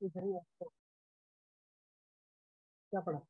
क्या पढ़ा?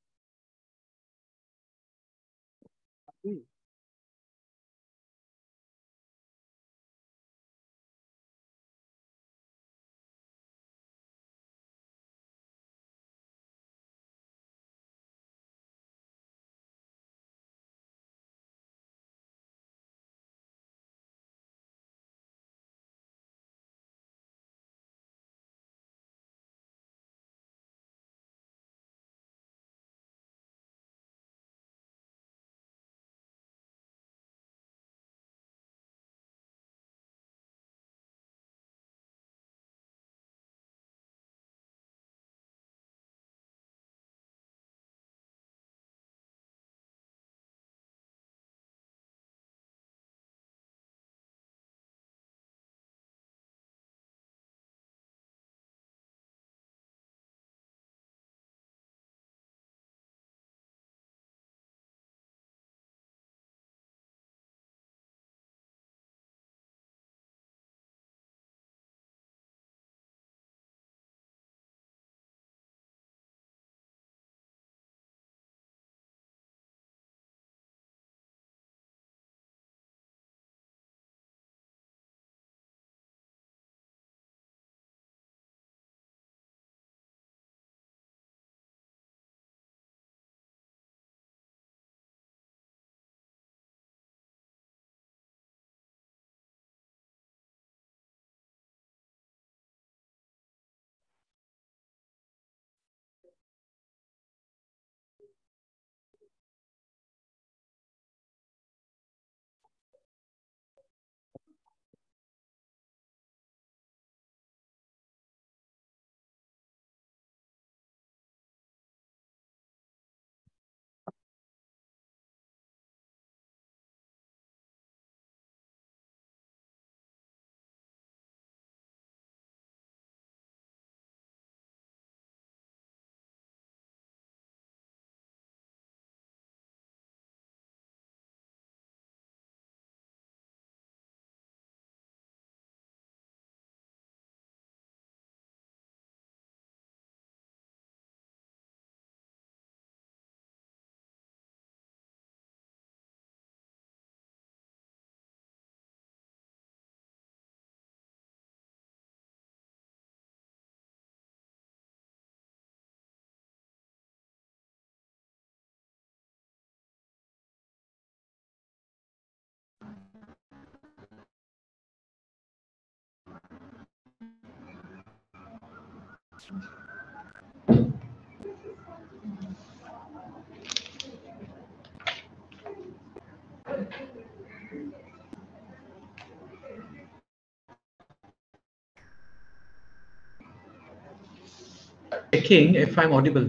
Checking if I'm audible.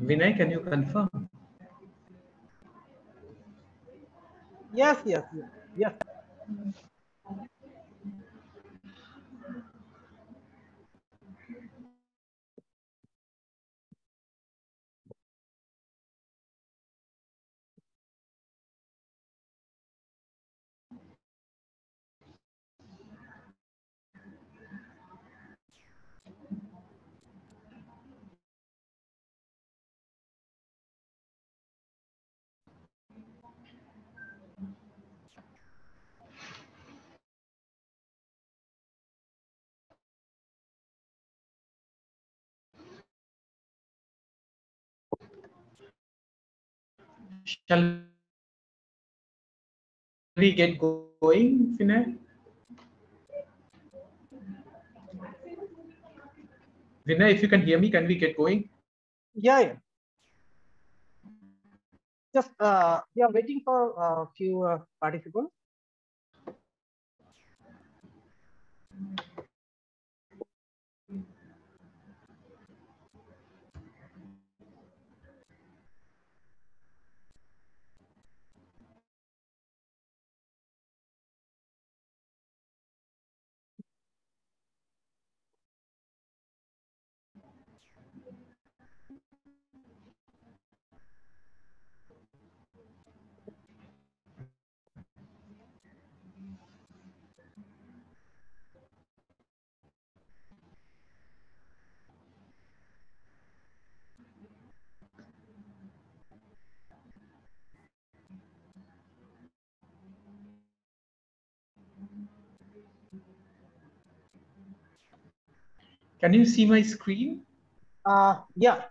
Vinay, can you confirm? Yes, yes, yes, Shall we get going, Vinay? Vinay, if you can hear me, can we get going? Yeah, yeah. Just uh, we are waiting for a few uh, participants. Can you see my screen? Uh, yeah.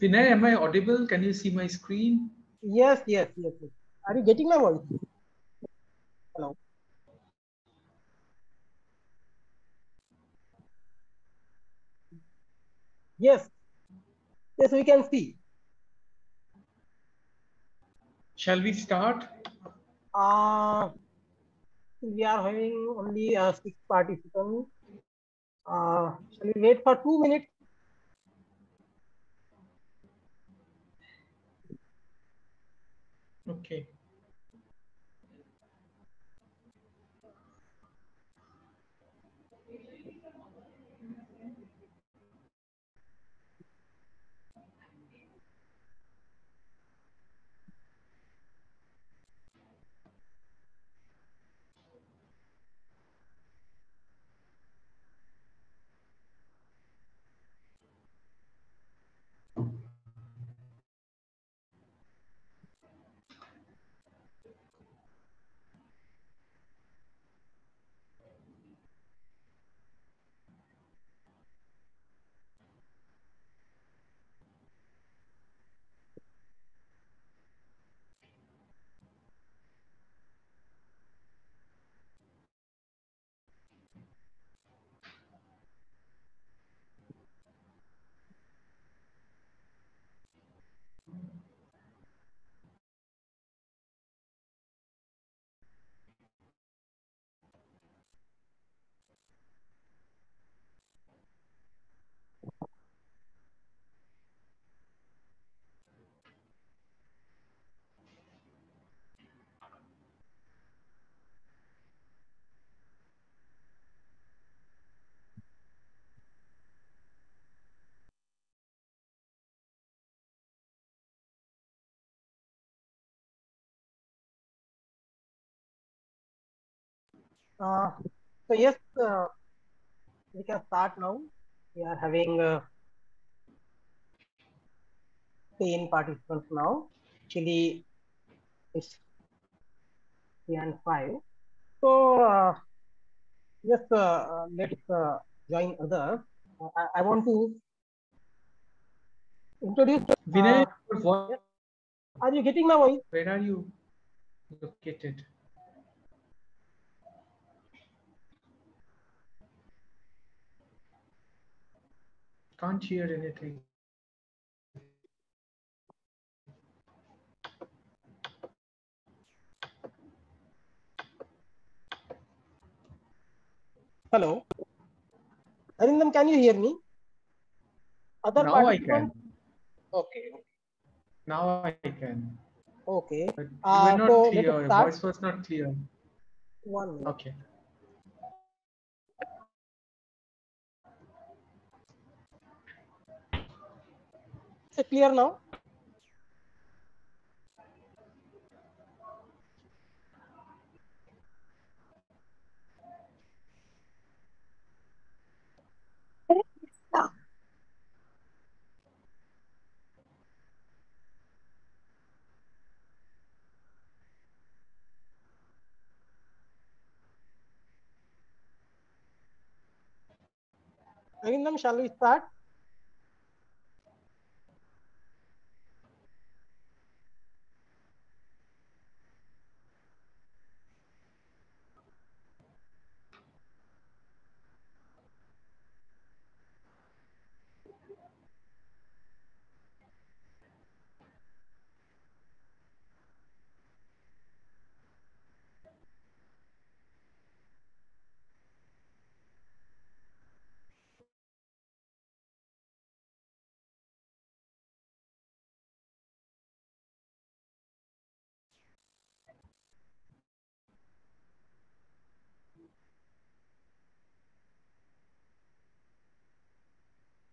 Vinay, am I audible? Can you see my screen? Yes, yes, yes, yes. Are you getting my voice? Hello. Yes. Yes, we can see. Shall we start? Uh, we are having only uh, six participants. Uh, shall we wait for two minutes? Okay. Uh, so yes, uh, we can start now. We are having uh, 10 participants now. Actually, it's 3 and 5. So uh, yes, uh, let's uh, join others. Uh, I, I want to introduce. Vinay, are you getting my voice? where are you located? Can't hear anything. Hello. Arindam, can you hear me? Other Now I can. Okay. Now I can. Okay. But you Uh, not so clear. Your voice was not clear. One minute. Okay. It clear now? Arindam, shall we start?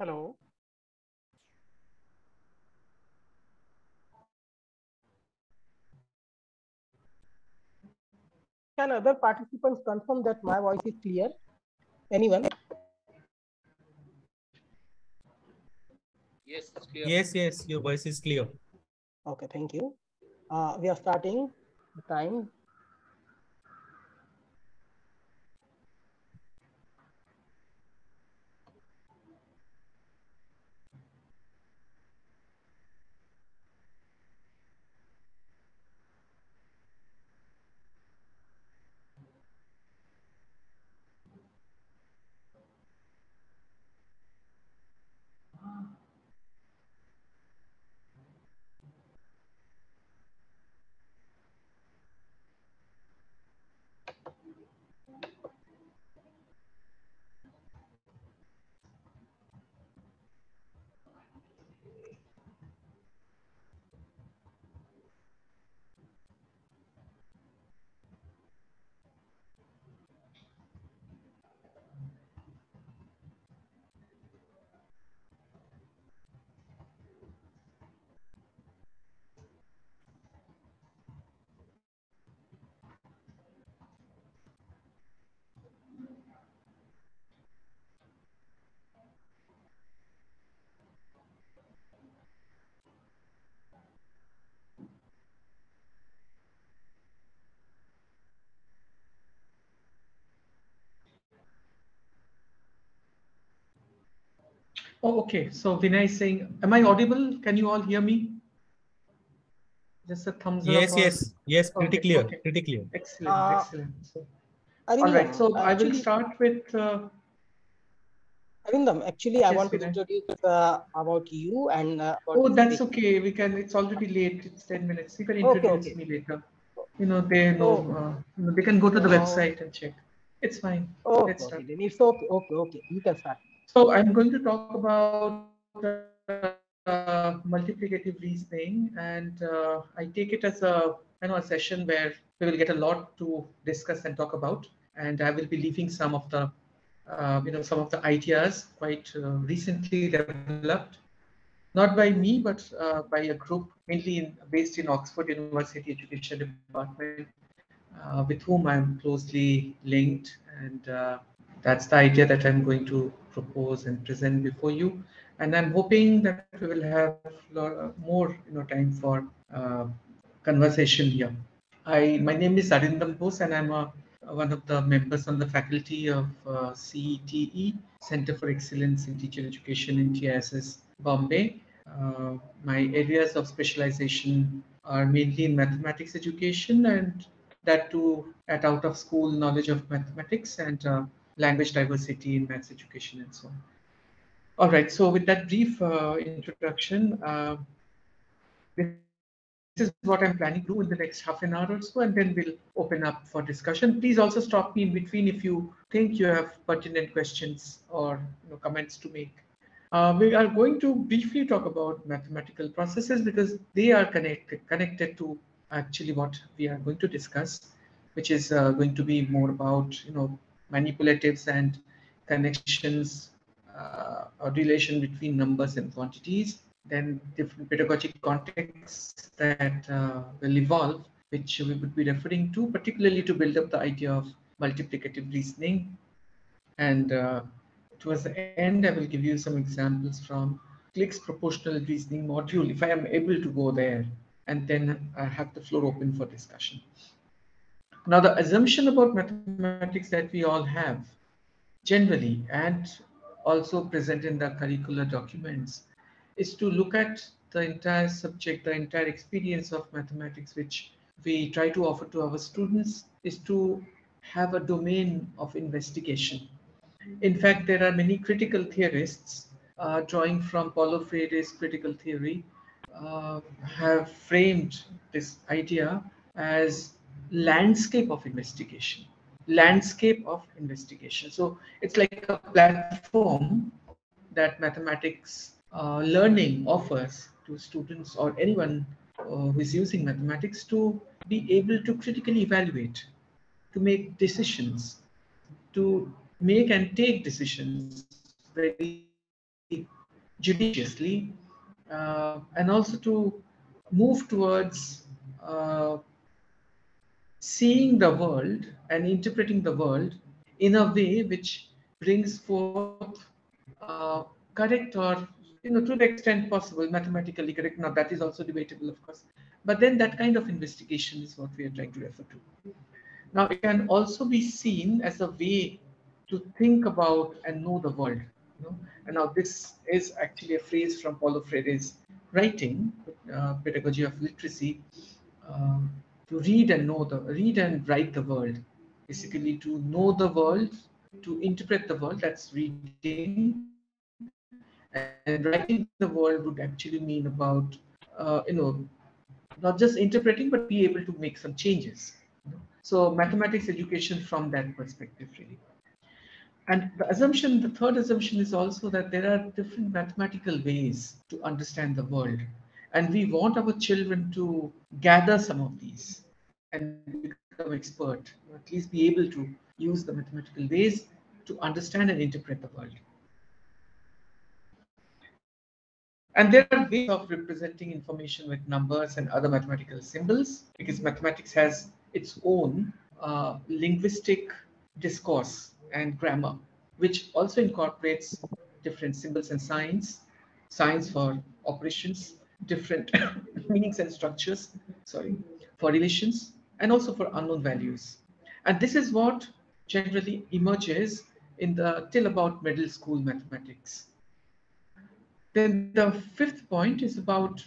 Hello. Can other participants confirm that my voice is clear? Anyone? Yes, clear. Yes, yes, your voice is clear. Okay, thank you. Uh, we are starting the time. Oh, okay. So Vinay is saying, am I audible? Can you all hear me? Just a thumbs up. Yes, or- yes, yes, pretty Okay, clear, okay. pretty clear. Excellent, Uh, excellent. So, all right. So I will start with. Uh, Arindam, actually, I Yes, want to introduce uh, about you and uh, about oh, that's speaker. okay. We can. It's already late. It's ten minutes. You can introduce okay. me later. You know, they know. Oh. Uh, you know, they can go to the Oh. website and check. It's fine. Oh, Let's okay, start. then it's okay, okay, okay. You can start. So I'm going to talk about uh, multiplicative reasoning, and uh, I take it as a you know a session where we will get a lot to discuss and talk about, and I will be leaving some of the uh, you know some of the ideas quite uh, recently developed, not by me but uh, by a group mainly in, based in Oxford University Education Department, uh, with whom I'm closely linked, and that's the idea that I'm going to propose and present before you. And I'm hoping that we will have more you know time for uh, conversation here. I my name is Arindam Bose and I'm a, one of the members on the faculty of uh, CETE Center for Excellence in Teacher Education in TISS Bombay. Uh, my areas of specialization are mainly in mathematics education and that too at out of school knowledge of mathematics and uh, language diversity in maths education and so on. All right, so with that brief uh, introduction, uh, this is what I'm planning to do in the next half an hour or so, and then we'll open up for discussion. Please also stop me in between if you think you have pertinent questions or you know, comments to make. Uh, we are going to briefly talk about mathematical processes because they are connected connected to actually what we are going to discuss, which is uh, going to be more about you know manipulatives and connections uh, or relation between numbers and quantities. Then different pedagogic contexts that uh, will evolve, which we would be referring to, particularly to build up the idea of multiplicative reasoning. And uh, towards the end, I will give you some examples from Clix proportional reasoning module, if I am able to go there, and then I have the floor open for discussion. Now, the assumption about mathematics that we all have generally and also present in the curricular documents is to look at the entire subject, the entire experience of mathematics, which we try to offer to our students, is to have a domain of investigation. In fact, there are many critical theorists uh, drawing from Paulo Freire's critical theory uh, have framed this idea as landscape of investigation. Landscape of investigation. So it's like a platform that mathematics uh, learning offers to students or anyone uh, who is using mathematics to be able to critically evaluate to make decisions to make and take decisions very judiciously uh, and also to move towards uh, seeing the world and interpreting the world in a way which brings forth uh, correct or you know, to the extent possible, mathematically correct. Now that is also debatable, of course. But then that kind of investigation is what we are trying to refer to. Now it can also be seen as a way to think about and know the world. You know? And now this is actually a phrase from Paulo Freire's writing, uh, Pedagogy of Literacy, um, to read and know the read and write the world. Basically, to know the world, to interpret the world. That's reading and writing the world would actually mean about uh, you know not just interpreting but be able to make some changes so mathematics education from that perspective really and the assumption the third assumption is also that there are different mathematical ways to understand the world and we want our children to gather some of these and become expert or at least be able to use the mathematical ways to understand and interpret the world. And there are ways of representing information with numbers and other mathematical symbols because mathematics has its own uh, linguistic discourse and grammar, which also incorporates different symbols and signs, signs for operations, different meanings and structures, sorry, for relations, and also for unknown values. And this is what generally emerges in the till about middle school mathematics then the fifth point is about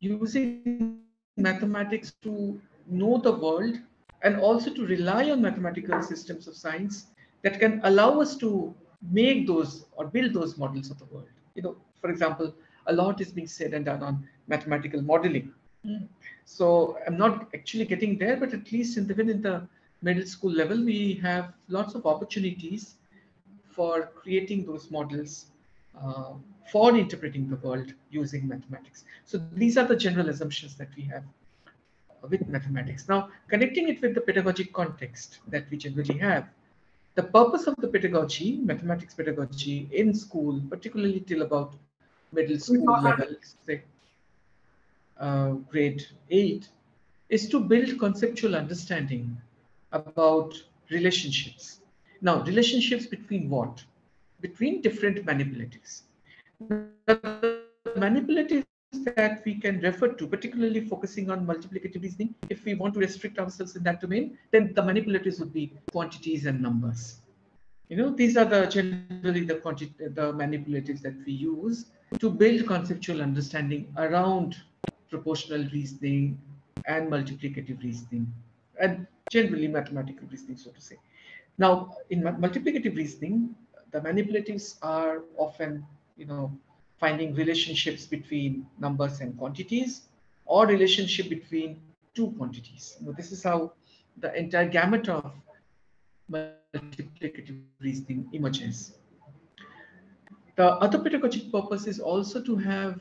using mathematics to know the world and also to rely on mathematical systems of science that can allow us to make those or build those models of the world. You know, for example, a lot is being said and done on mathematical modeling. Mm. So I'm not actually getting there, but at least in the, within the middle school level, we have lots of opportunities for creating those models uh, for interpreting the world using mathematics. So these are the general assumptions that we have with mathematics. Now, connecting it with the pedagogic context that we generally have, the purpose of the pedagogy, mathematics pedagogy in school, particularly till about middle school level, say uh, grade eight, is to build conceptual understanding about relationships. Now, relationships between what? between different manipulatives. The manipulatives that we can refer to, particularly focusing on multiplicative reasoning, if we want to restrict ourselves in that domain, then the manipulatives would be quantities and numbers. You know, these are the generally the the manipulatives that we use to build conceptual understanding around proportional reasoning and multiplicative reasoning, and generally mathematical reasoning, so to say. Now, in multiplicative reasoning, the manipulatives are often, you know, finding relationships between numbers and quantities or relationship between two quantities. You know, this is how the entire gamut of multiplicative reasoning emerges. Uh, the other pedagogic purpose is also to have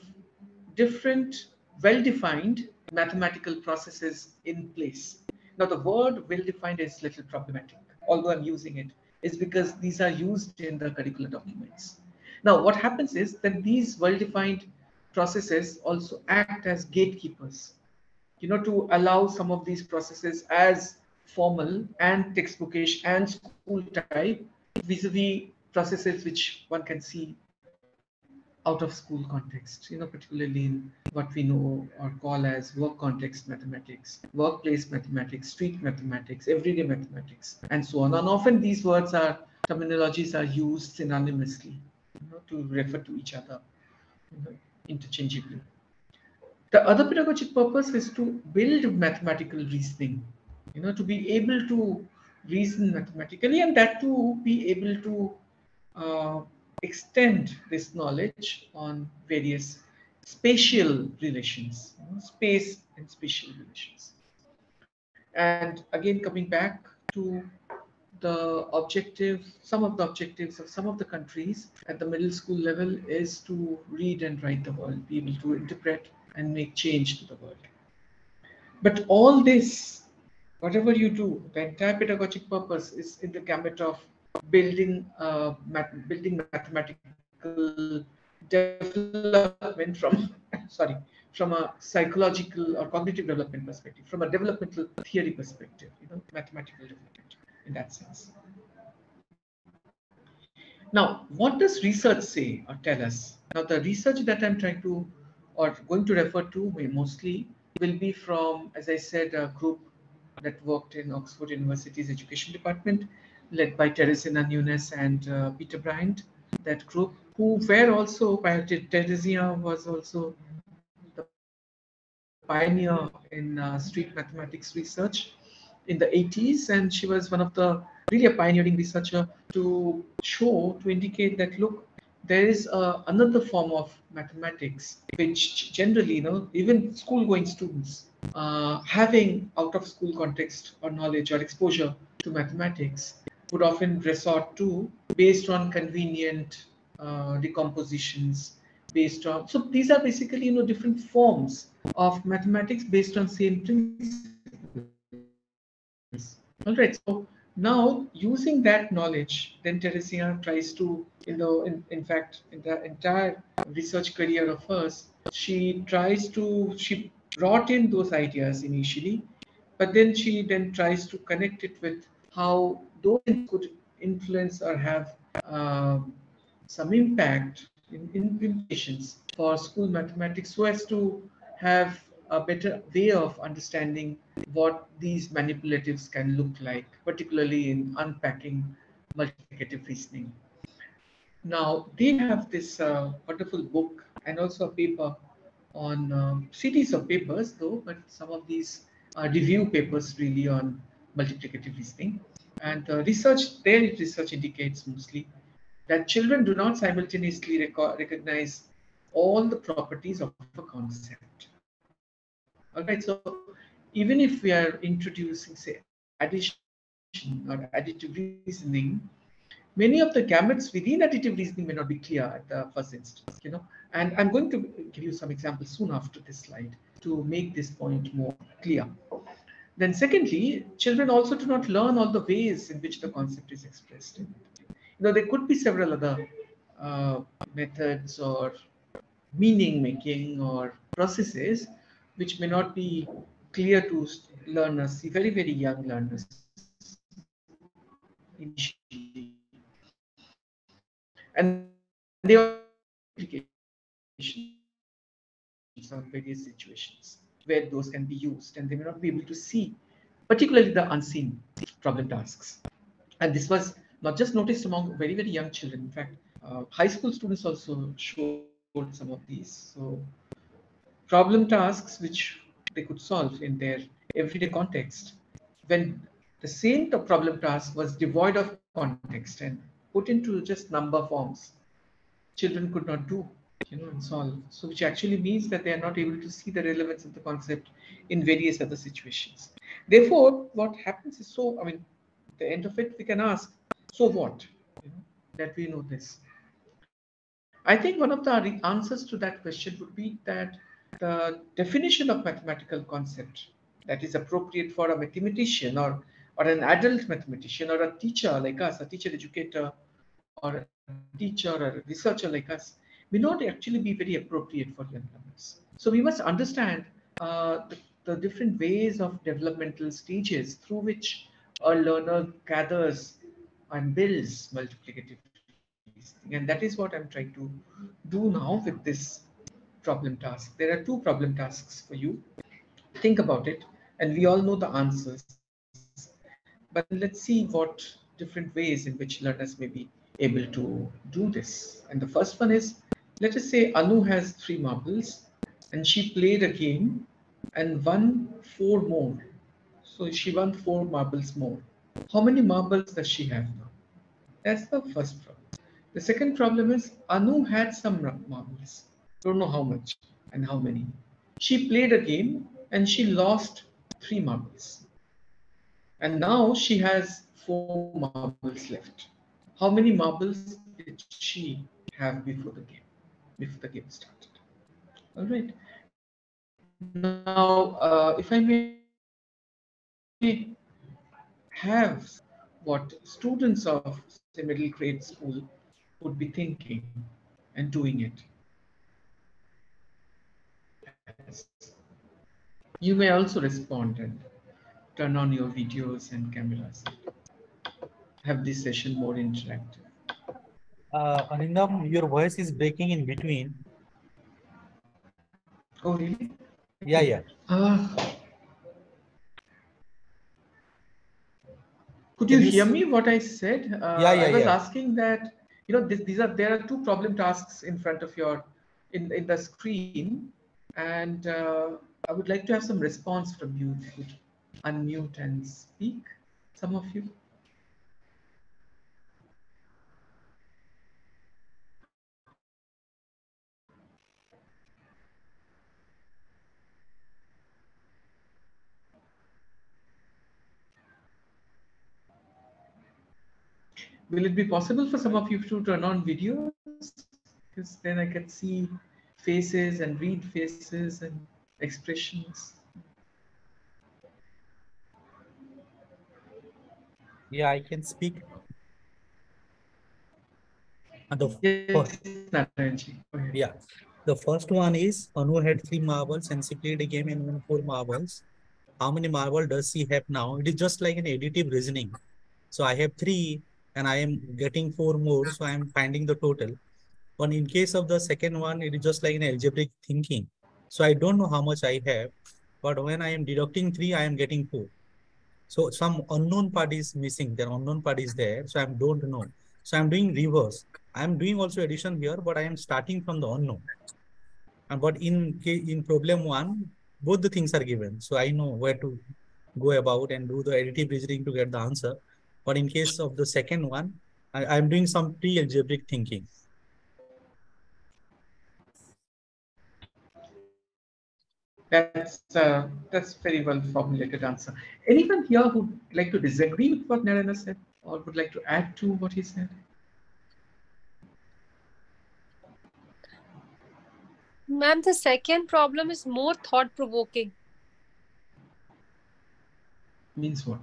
different well-defined mathematical processes in place. Now the word well-defined is a little problematic, although I'm using it is because these are used in the curricular documents. Now, what happens is that these well-defined processes also act as gatekeepers, you know, to allow some of these processes as formal and textbookish and school type vis-a-vis -vis processes which one can see out of school context, you know, particularly in what we know or call as work context mathematics, workplace mathematics, street mathematics, everyday mathematics, and so on. And often these words are terminologies are used synonymously you know, to refer to each other you know, interchangeably. The other pedagogic purpose is to build mathematical reasoning, you know, to be able to reason mathematically and that to be able to uh, extend this knowledge on various spatial relations, you know, space and spatial relations. And again, coming back to the objective, some of the objectives of some of the countries at the middle school level is to read and write the world, be able to interpret and make change to the world. But all this, whatever you do, the entire pedagogic purpose is in the gamut of building uh, building mathematical development from sorry from a psychological or cognitive development perspective, from a developmental theory perspective, you know, mathematical development in that sense. Now, what does research say or tell us? Now, the research that I'm trying to or going to refer to mostly will be from, as I said, a group that worked in Oxford University's education department, led by Terezinha Nunes and uh, Peter Bryant. That group, who were also, Terezinha was also the pioneer in uh, street mathematics research in the 80s, and she was one of the really a pioneering researcher to show, to indicate that look, there is uh, another form of mathematics which generally, you know, even school-going students uh, having out of school context or knowledge or exposure to mathematics would often resort to based on convenient uh, decompositions based on so these are basically you know different forms of mathematics based on same principles. All right so now using that knowledge then Terezinha tries to you know in, in fact in the entire research career of hers she tries to she brought in those ideas initially, but then she then tries to connect it with how those could influence or have uh, some impact in implications for school mathematics so as to have a better way of understanding what these manipulatives can look like, particularly in unpacking multiplicative reasoning. Now, they have this uh, wonderful book and also a paper on um, series of papers though, but some of these are review papers really on multiplicative reasoning. And uh, research, their research indicates mostly that children do not simultaneously recognize all the properties of a concept. All right, so even if we are introducing, say, addition or additive reasoning, many of the gamuts within additive reasoning may not be clear at the first instance, you know. And I'm going to give you some examples soon after this slide to make this point more clear. Then secondly, children also do not learn all the ways in which the concept is expressed. You know, there could be several other uh, methods or meaning making or processes which may not be clear to learners, very, very young learners. And they are on various situations where those can be used and they may not be able to see particularly the unseen problem tasks. And this was not just noticed among very very young children. In fact uh, high school students also showed some of these. So problem tasks which they could solve in their everyday context when the same problem task was devoid of context and put into just number forms, children could not do, you know, and solve. So which actually means that they are not able to see the relevance of the concept in various other situations. Therefore, what happens is so, I mean, the end of it, we can ask, so what? You know, that we know this. I think one of the answers to that question would be that the definition of mathematical concept that is appropriate for a mathematician or or an adult mathematician or a teacher like us, a teacher educator or a teacher or a researcher like us may not actually be very appropriate for young learners. So we must understand uh, the, the different ways of developmental stages through which a learner gathers and builds multiplicative reasoning. And that is what I'm trying to do now with this problem task. There are two problem tasks for you. Think about it, and we all know the answers. But let's see what different ways in which learners may be able to do this. And the first one is, let us say Anu has three marbles and she played a game and won four more. So she won four marbles more. How many marbles does she have now? That's the first problem. The second problem is Anu had some marbles. Don't know how much and how many. She played a game and she lost three marbles. And now she has four marbles left. How many marbles did she have before the game, before the game started? All right. Now, uh, if I may have what students of say middle grade school would be thinking and doing it. You may also respond and turn on your videos and cameras. Have this session more interactive. Uh, Arindam, your voice is breaking in between. Oh, really? Yeah, yeah. Uh, could you you hear me what I said? Uh, Yeah, yeah, I was yeah. asking that, you know, this, these are there are two problem tasks in front of your in, in the screen. And uh, I would like to have some response from you. If you unmute and speak, some of you. Will it be possible for some of you to turn on videos? Because then I can see faces and read faces and expressions. Yeah, I can speak. And the Yes, Narayanji, go ahead. Yeah. The first one is Anu had three marbles and she played a game and won four marbles. How many marbles does she have now? It is just like an additive reasoning. So I have three and I am getting four more. So I am finding the total. But in case of the second one, it is just like an algebraic thinking. So I don't know how much I have, but when I am deducting three, I am getting four. So some unknown part is missing. There unknown part is there. So I don't know. So I'm doing reverse. I'm doing also addition here, but I am starting from the unknown. And but in in problem one, both the things are given. So I know where to go about and do the additive reasoning to get the answer. But in case of the second one, I, I'm doing some pre-algebraic thinking. That's uh, that's very well formulated answer. Anyone here who'd like to disagree with what Narayana said or would like to add to what he said? Ma'am, the second problem is more thought provoking. Means what?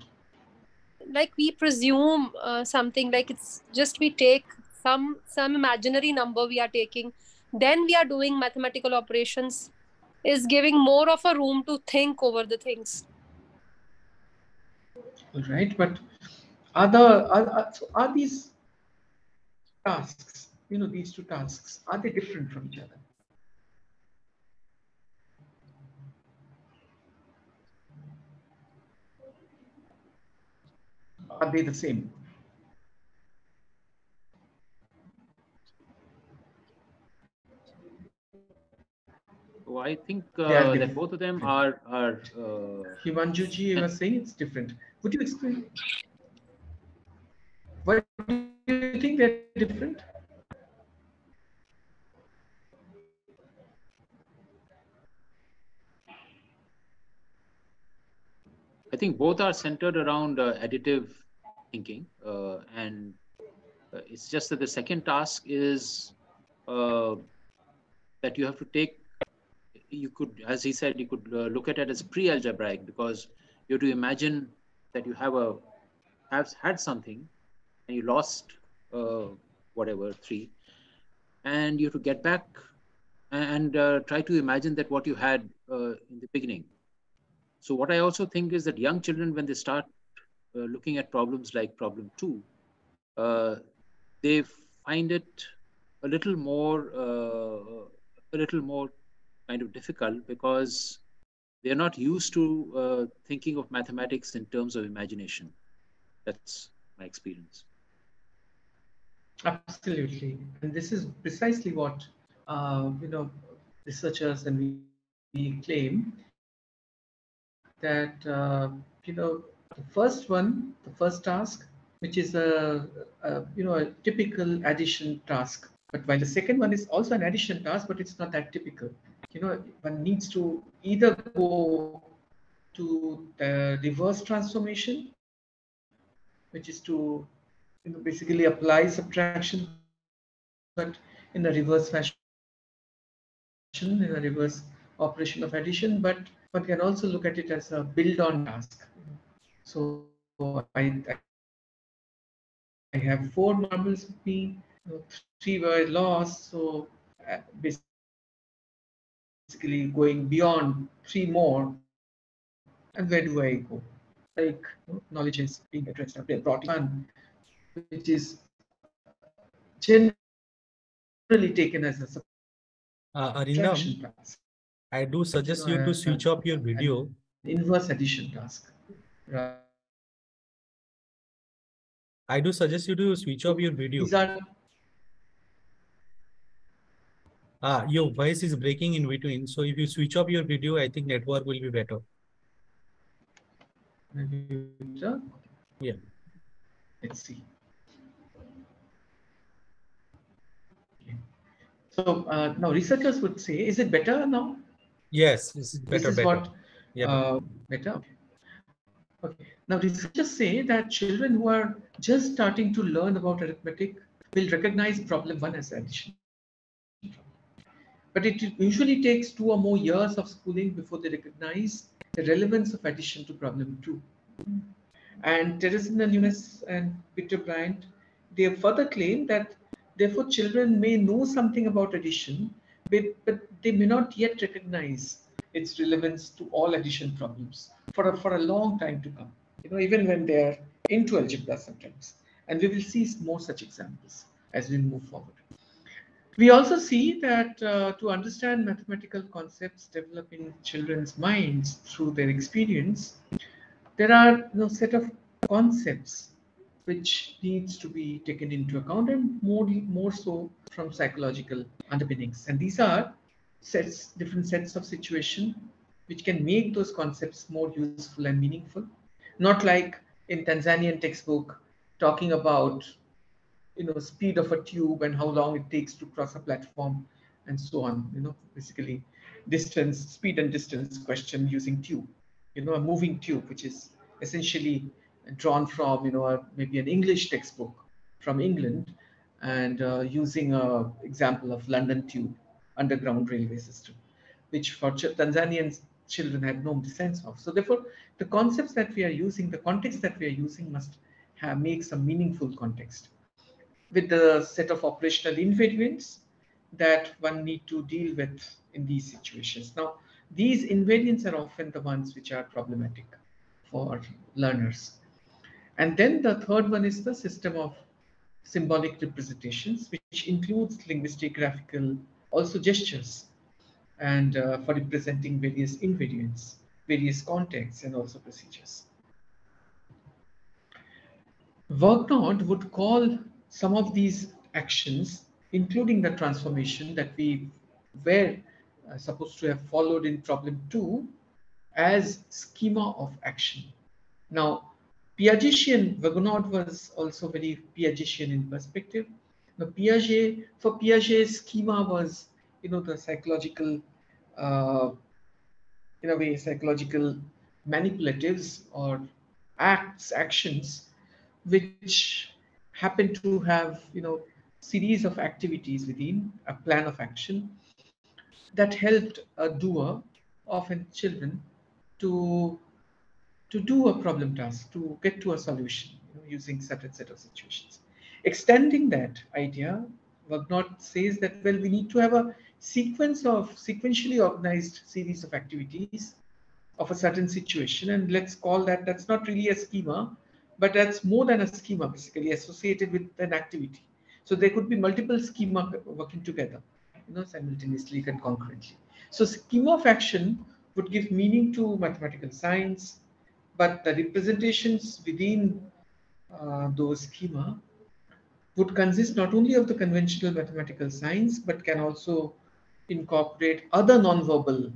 Like we presume uh, something like it's just we take some some imaginary number we are taking, then we are doing mathematical operations is giving more of a room to think over the things. Right, but are the are, are, are these tasks, you know, these two tasks, are they different from each other? Are they the same? So I think uh, that both of them are are uh, Himanjuji, were saying it's different. Would you explain? Why do you think they're different? Think both are centered around uh, additive thinking, uh, and uh, it's just that the second task is uh, that you have to take. You could, as he said, you could uh, look at it as pre-algebraic because you have to imagine that you have a have had something and you lost whatever three, and you have to get back and uh, try to imagine that what you had uh, in the beginning. So what I also think is that young children, when they start uh, looking at problems like problem two, uh, they find it a little more, uh, a little more kind of difficult because they're not used to uh, thinking of mathematics in terms of imagination. That's my experience. Absolutely, and this is precisely what uh, you know researchers and we, we claim that uh, you know the first one, the first task, which is a, a you know a typical addition task, but while the second one is also an addition task, but it's not that typical. You know, one needs to either go to the reverse transformation, which is to you know, basically apply subtraction, but in a reverse fashion, in a reverse operation of addition, but one can also look at it as a build on task. So I, I have four marbles with me, three were lost, so uh, basically going beyond three more, and where do I go? Like knowledge is being addressed, brought in, which is generally taken as a Uh, Arindam, task, I do suggest you I to switch off your video. inverse addition task. Right. I do suggest you to switch off your video. Are Ah, your voice is breaking in between. So if you switch off your video, I think network will be better. Yeah. Let's see. Okay. So uh, now researchers would say, is it better now? Yes, this is This better, is better. what Yeah. uh, better. Okay. Now researchers say that children who are just starting to learn about arithmetic will recognize problem one as addition. But it usually takes two or more years of schooling before they recognize the relevance of addition to problem two. And Terezinha Nunes and Peter Bryant, they further claim that therefore children may know something about addition, but, they may not yet recognize its relevance to all addition problems for a, for a long time to come. You know, even when they're into algebra sometimes. And we will see more such examples as we move forward. We also see that uh, to understand mathematical concepts develop in children's minds through their experience, there are you know, set of concepts which needs to be taken into account and more, more so from psychological underpinnings. And these are sets, different sets of situation which can make those concepts more useful and meaningful. Not like in Tanzanian textbook talking about you know speed of a tube and how long it takes to cross a platform and so on you know basically distance speed and distance question using tube you know a moving tube which is essentially drawn from you know a, maybe an english textbook from england and uh, using a example of london tube underground railway system which for ch- tanzanian children had no sense of so therefore the concepts that we are using the context that we are using must have make some meaningful context with the set of operational invariants that one need to deal with in these situations. Now, these invariants are often the ones which are problematic for learners. And then the third one is the system of symbolic representations, which includes linguistic, graphical, also gestures, and uh, for representing various invariants, various contexts, and also procedures. Vergnaud would call some of these actions, including the transformation that we were uh, supposed to have followed in problem two, as schema of action. Now, Piagetian, Vergnaud was also very Piagetian in perspective. Now, Piaget, for Piaget, schema was, you know, the psychological, uh, in a way, psychological manipulatives or acts, actions, which happen to have, you know, series of activities within a plan of action that helped a doer, often children, to to do a problem task, to get to a solution you know, using certain set of situations. Extending that idea, Vergnaud says that, well, we need to have a sequence of sequentially organized series of activities of a certain situation. And let's call that, that's not really a schema, but that's more than a schema, basically associated with an activity. So there could be multiple schema working together, you know, simultaneously and concurrently. So schema of action would give meaning to mathematical science, but the representations within uh, those schema would consist not only of the conventional mathematical signs, but can also incorporate other non-verbal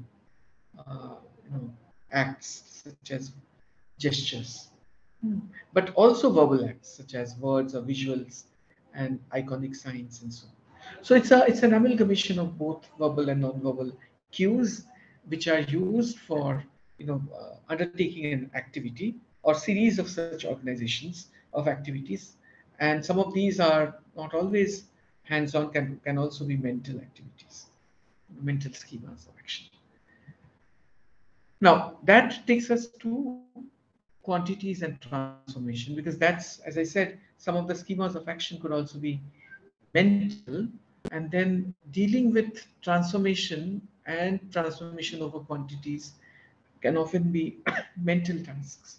uh, you know, acts such as gestures, but also verbal acts such as words or visuals and iconic signs and so on. So it's a it's an amalgamation of both verbal and non-verbal cues, which are used for you know uh, undertaking an activity or series of such organizations of activities. And some of these are not always hands-on can can also be mental activities mental schemas of action. Now that takes us to quantities and transformation because that's as i said some of the schemas of action could also be mental. And then dealing with transformation and transformation over quantities can often be mental tasks.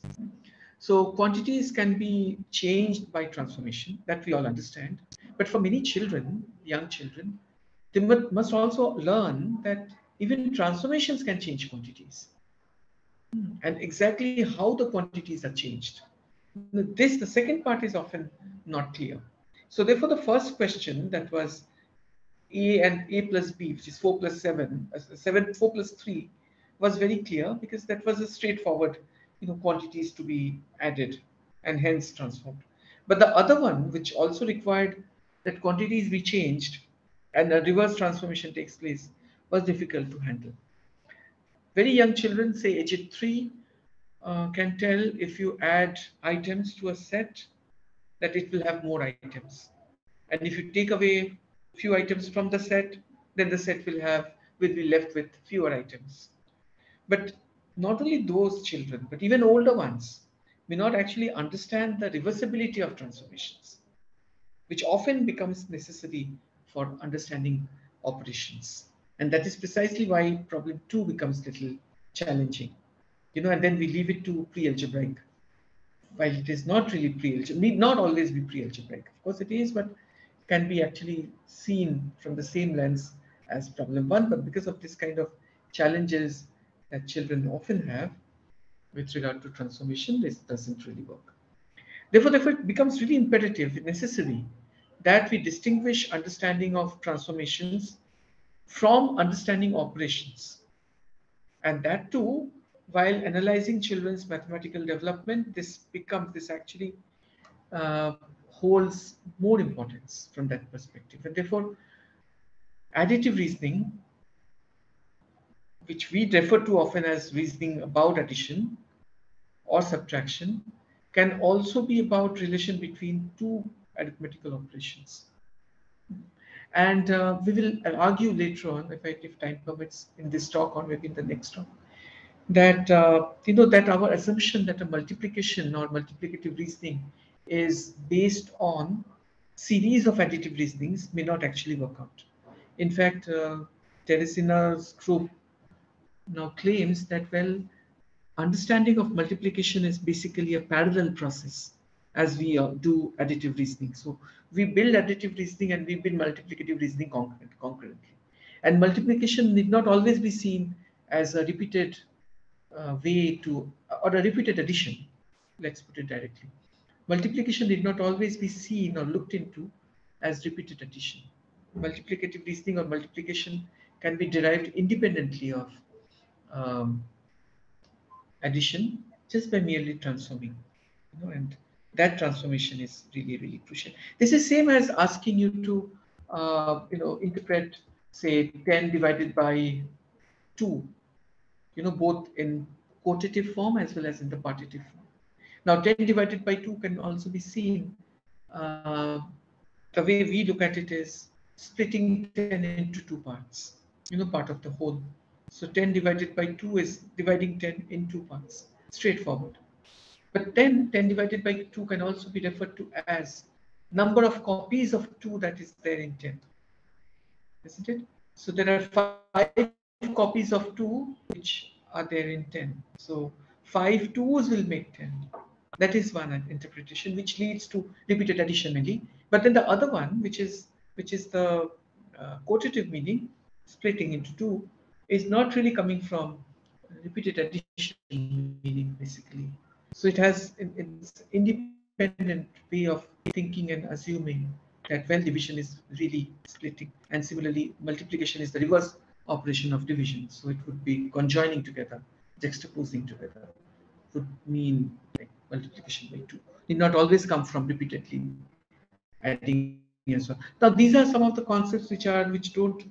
So quantities can be changed by transformation that we all understand, But for many children, young children, they must also learn that even transformations can change quantities. And exactly how the quantities are changed. This, the second part is often not clear. So therefore, the first question that was A and A plus B, which is 4 plus 7, uh, 7 4 plus 3, was very clear because that was a straightforward you know, quantities to be added and hence transformed. But the other one, which also required that quantities be changed and a reverse transformation takes place, was difficult to handle. Very young children, say age 3, uh, can tell if you add items to a set that it will have more items. And if you take away a few items from the set, then the set will have will be left with fewer items. But not only those children, but even older ones may not actually understand the reversibility of transformations, which often becomes necessary for understanding operations. And that is precisely why problem two becomes little challenging. You know, and then we leave it to pre-algebraic. While it is not really pre-algebraic, need not always be pre-algebraic. Of course it is, but can be actually seen from the same lens as problem one. But because of this kind of challenges that children often have with regard to transformation, this doesn't really work. Therefore, therefore, it becomes really imperative, necessary, that we distinguish understanding of transformations from understanding operations. And that too, while analyzing children's mathematical development, this becomes, this actually uh, holds more importance from that perspective. And therefore, additive reasoning which we refer to often as reasoning about addition or subtraction, can also be about relation between two arithmetical operations. And uh, we will argue later on, if, I, if time permits, in this talk or maybe in the next talk, that uh, you know that our assumption that a multiplication or multiplicative reasoning is based on series of additive reasonings may not actually work out. In fact, uh, Terezinha's group now claims that, well, understanding of multiplication is basically a parallel process as we uh, do additive reasoning. So we build additive reasoning and we build multiplicative reasoning concurrently. And multiplication need not always be seen as a repeated uh, way to, or a repeated addition. Let's put it directly. Multiplication need not always be seen or looked into as repeated addition. Multiplicative reasoning or multiplication can be derived independently of um, addition just by merely transforming you know and that transformation is really really crucial. This is same as asking you to uh, you know interpret say 10 divided by 2 you know both in quotative form as well as in the partitive form. Now 10 divided by 2 can also be seen uh, the way we look at it is splitting 10 into two parts you know part of the whole so 10 divided by 2 is dividing 10 in two parts, straightforward. But then 10 divided by 2 can also be referred to as number of copies of 2 that is there in 10. Isn't it? So there are five copies of 2 which are there in 10. So 5 2s will make 10. That is one interpretation which leads to repeated addition mainly. But then the other one, which is which is the uh, quotative meaning, splitting into two, is not really coming from repeated addition meaning basically. So it has its independent way of thinking and assuming that when division is really splitting and similarly multiplication is the reverse operation of division. So it would be conjoining together, juxtaposing together would mean like multiplication by two. It not always come from repeatedly adding as well. Now these are some of the concepts which are which don't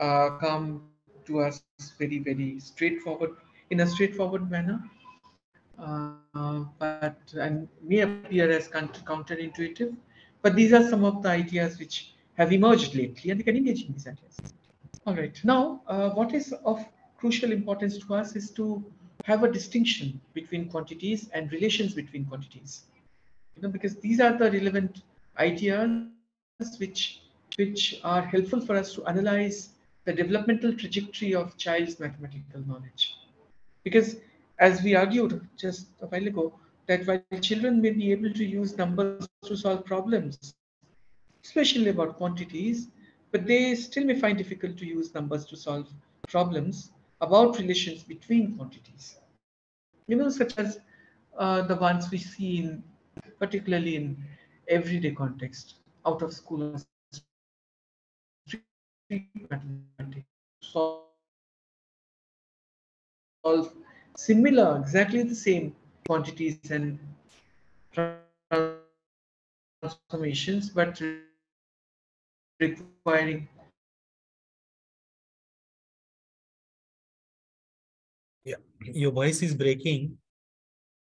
uh, come to us very, very straightforward, in a straightforward manner. Uh, but and may appear as counterintuitive, but these are some of the ideas which have emerged lately, and we can engage in these ideas. All right. Now, uh, what is of crucial importance to us is to have a distinction between quantities and relations between quantities. You know, because these are the relevant ideas which which are helpful for us to analyze the developmental trajectory of child's mathematical knowledge. Because as we argued just a while ago, that while children may be able to use numbers to solve problems, especially about quantities, but they still may find difficult to use numbers to solve problems about relations between quantities. You know, such as uh, the ones we see in, particularly in everyday context, out of school mathematics, solve similar, exactly the same quantities and transformations, but requiring Yeah, your voice is breaking.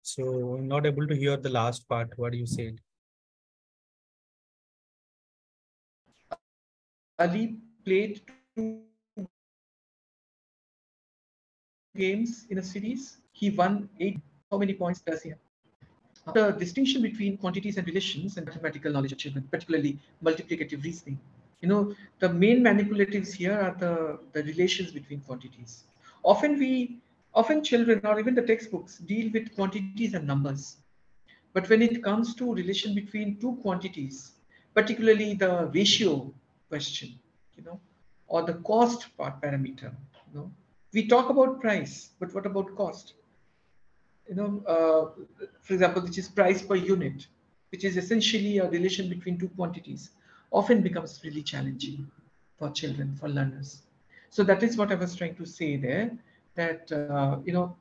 So I'm not able to hear the last part, what you said. Ali played two games in a series. He won eight. How many points does he have? The distinction between quantities and relations and mathematical knowledge achievement, particularly multiplicative reasoning. You know, the main manipulatives here are the, the relations between quantities. Often we, often children or even the textbooks deal with quantities and numbers. But when it comes to relation between two quantities, particularly the ratio question, you know, or the cost part parameter, you know, we talk about price, but what about cost? You know, uh, for example, which is price per unit, which is essentially a relation between two quantities, often becomes really challenging for children, for learners. So that is what I was trying to say there, that, uh, you know,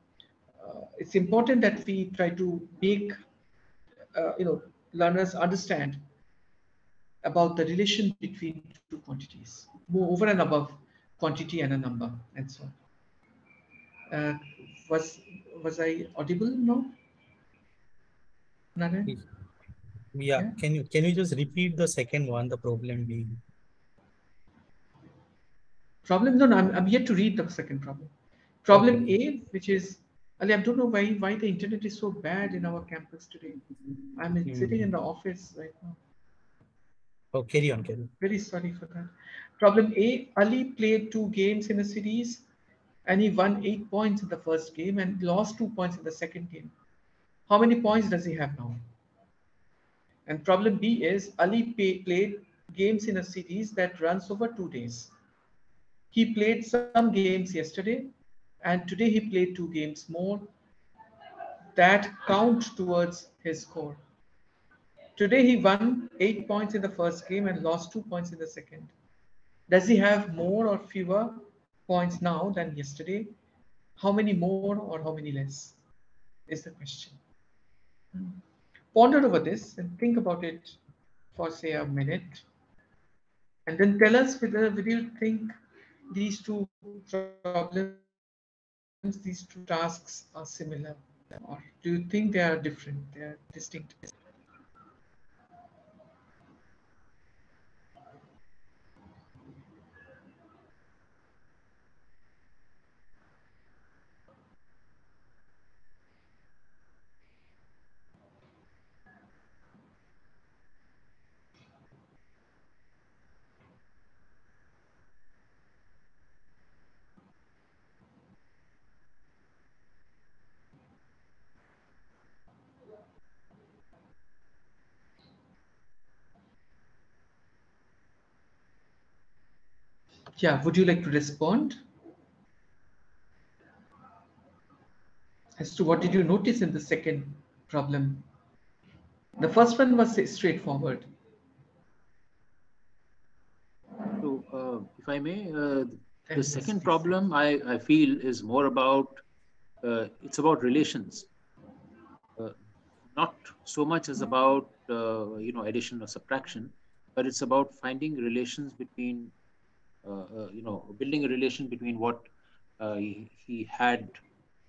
uh, it's important that we try to make, uh, you know, learners understand about the relation between two quantities, more over and above quantity and a number, and so on. Uh, was was I audible No. Naren? Yeah, Yeah. can you can you just repeat the second one, the problem being? Problem? No, no, I'm, I'm yet to read the second problem. Problem A, which is, Ali, I don't know why why the internet is so bad in our campus today. I'm in- sitting in the office right now. Oh, carry on, carry on. Very sorry for that. Problem A, Ali played two games in a series and he won eight points in the first game and lost two points in the second game. How many points does he have now? And problem B is Ali pay, played games in a series that runs over two days. He played some games yesterday and today he played two games more that count towards his score. Today he won eight points in the first game and lost two points in the second. Does he have more or fewer points now than yesterday? How many more or how many less is the question. Ponder over this and think about it for say a minute. And then tell us whether, whether you think these two problems, these two tasks are similar or do you think they are different, they are distinct? Yeah, would you like to respond? As to what did you notice in the second problem? The first one was straightforward. So, uh, if I may, uh, the second problem I, I feel is more about uh, it's about relations, uh, not so much as about uh, you know addition or subtraction, but it's about finding relations between you know building a relation between what uh, he, he had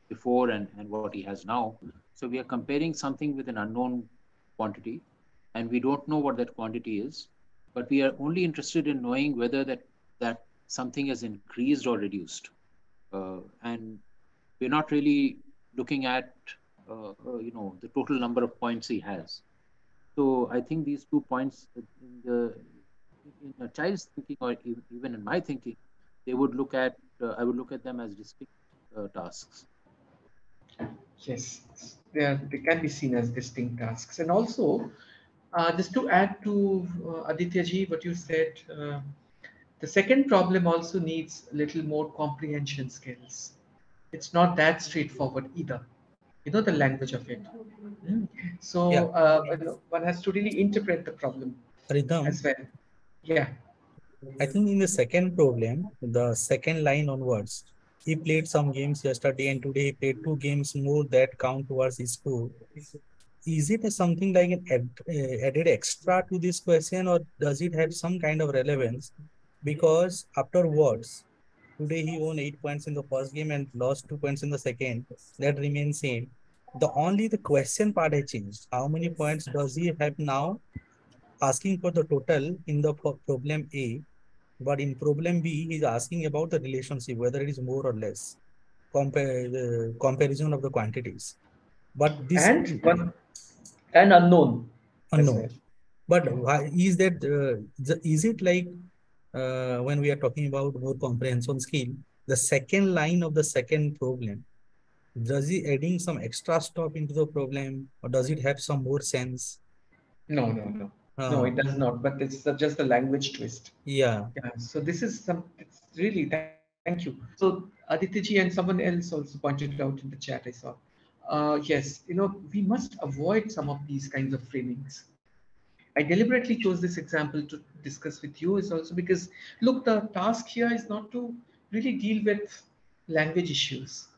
before and, and what he has now. So we are comparing something with an unknown quantity, and we don't know what that quantity is, but we are only interested in knowing whether that that something has increased or reduced, uh, and we're not really looking at uh, uh, you know the total number of points he has. So I think these two points in the in a child's thinking or even even in my thinking, they would look at uh, I would look at them as distinct uh, tasks. Yes, they, are, they can be seen as distinct tasks. And also, Uh, just to add to uh, Aditya ji, what you said, uh, the second problem also needs a little more comprehension skills. It's not that straightforward either. You know the language of it. Mm. So Yeah. uh, one has to really interpret the problem Ridham, as well. Yeah. I think in the second problem, the second line onwards, he played some games yesterday and today he played two games more that count towards his score. Is it something like an uh, added extra to this question or does it have some kind of relevance? Because afterwards, today he won eight points in the first game and lost two points in the second. That remains same. The only the question part has changed. How many points does he have now? Asking for the total in the problem A, but in problem B, he's asking about the relationship, whether it is more or less. Compare the comparison of the quantities. But this And one and unknown. as unknown. But why is that? Uh, the, is it like uh, when we are talking about more comprehension skill, the second line of the second problem, does it adding some extra stuff into the problem, or does it have some more sense? No, no, no. No, Uh, it does not. But it's just a language twist. yeah. Yeah, so this is some, it's really, tha- thank you. So Aditya ji and someone else also pointed out in the chat I saw. Uh, yes, you know, we must avoid some of these kinds of framings. I deliberately chose this example to discuss with you is also because, look, the task here is not to really deal with language issues.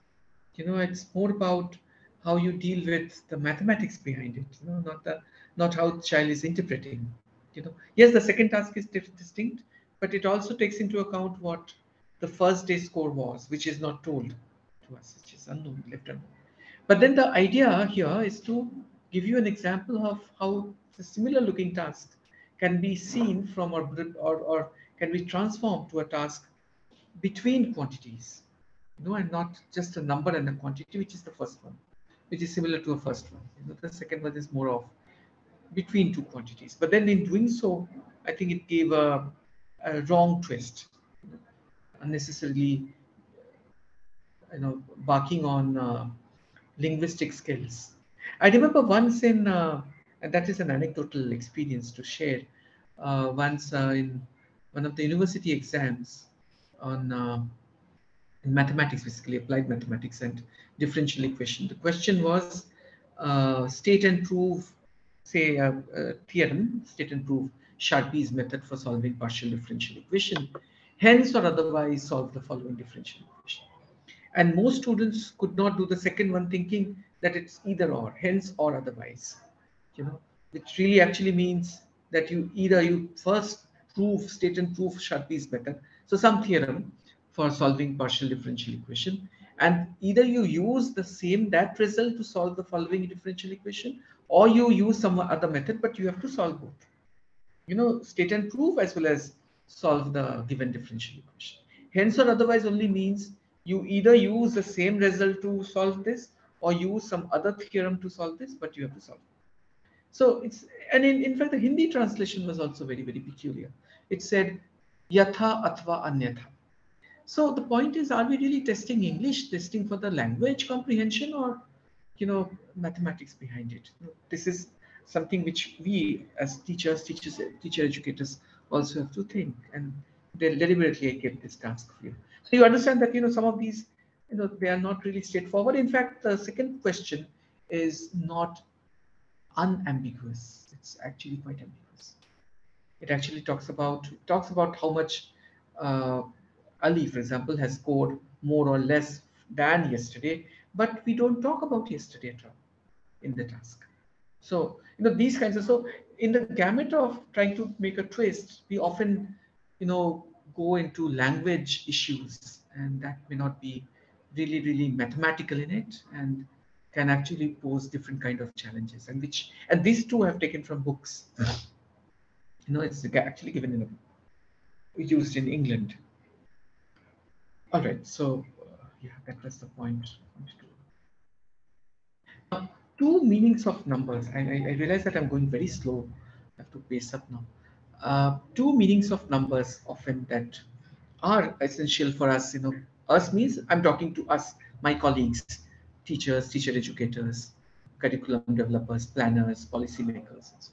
You know, it's more about how you deal with the mathematics behind it, you know, not the, not how the child is interpreting. You know, yes, the second task is distinct, but it also takes into account what the first day score was, which is not told to us, which is unknown, left unknown. But then the idea here is to give you an example of how the similar looking task can be seen from or, or, or can be transformed to a task between quantities. You know, and not just a number and a quantity, which is the first one, which is similar to a first one. You know, the second one is more of between two quantities. But then in doing so, I think it gave a, a wrong twist, you know, unnecessarily, you know, barking on uh, linguistic skills. I remember once in, uh, and that is an anecdotal experience to share. Uh, once uh, in one of the university exams on uh, in mathematics, basically applied mathematics and differential equation. The question was uh, state and prove, say, a, a theorem, state and prove Charpit's method for solving partial differential equation. Hence or otherwise solve the following differential equation. And most students could not do the second one thinking that it's either or, hence or otherwise, you know, which really actually means that you either you first prove, state and prove Charpit's method. So some theorem for solving partial differential equation. And either you use the same that result to solve the following differential equation or you use some other method but you have to solve both. You know state and prove as well as solve the given differential equation. Hence or otherwise only means you either use the same result to solve this or use some other theorem to solve this but you have to solve it. so it's and in, in fact the hindi translation was also very very peculiar. It said yatha atva anyatha so the point is, are we really testing English, testing for the language comprehension or, you know, mathematics behind it? This is something which we as teachers, teachers, teacher educators also have to think and they deliberately get this task for you. So you understand that, you know, some of these, you know, they are not really straightforward. In fact, the second question is not unambiguous. It's actually quite ambiguous. It actually talks about talks about how much uh, Ali, for example, has scored more or less than yesterday, but we don't talk about yesterday at all in the task. So, you know, these kinds of, so in the gamut of trying to make a twist, we often, you know, go into language issues and that may not be really, really mathematical in it and can actually pose different kind of challenges and which, and these two have taken from books. Mm-hmm. You know, it's actually given in a, used in England. All right, so uh, yeah, that was the point. Uh, two meanings of numbers. I, I, I realize that I'm going very slow. I have to pace up now. Uh, two meanings of numbers often that are essential for us. You know, us means I'm talking to us, my colleagues, teachers, teacher educators, curriculum developers, planners, policymakers. And so.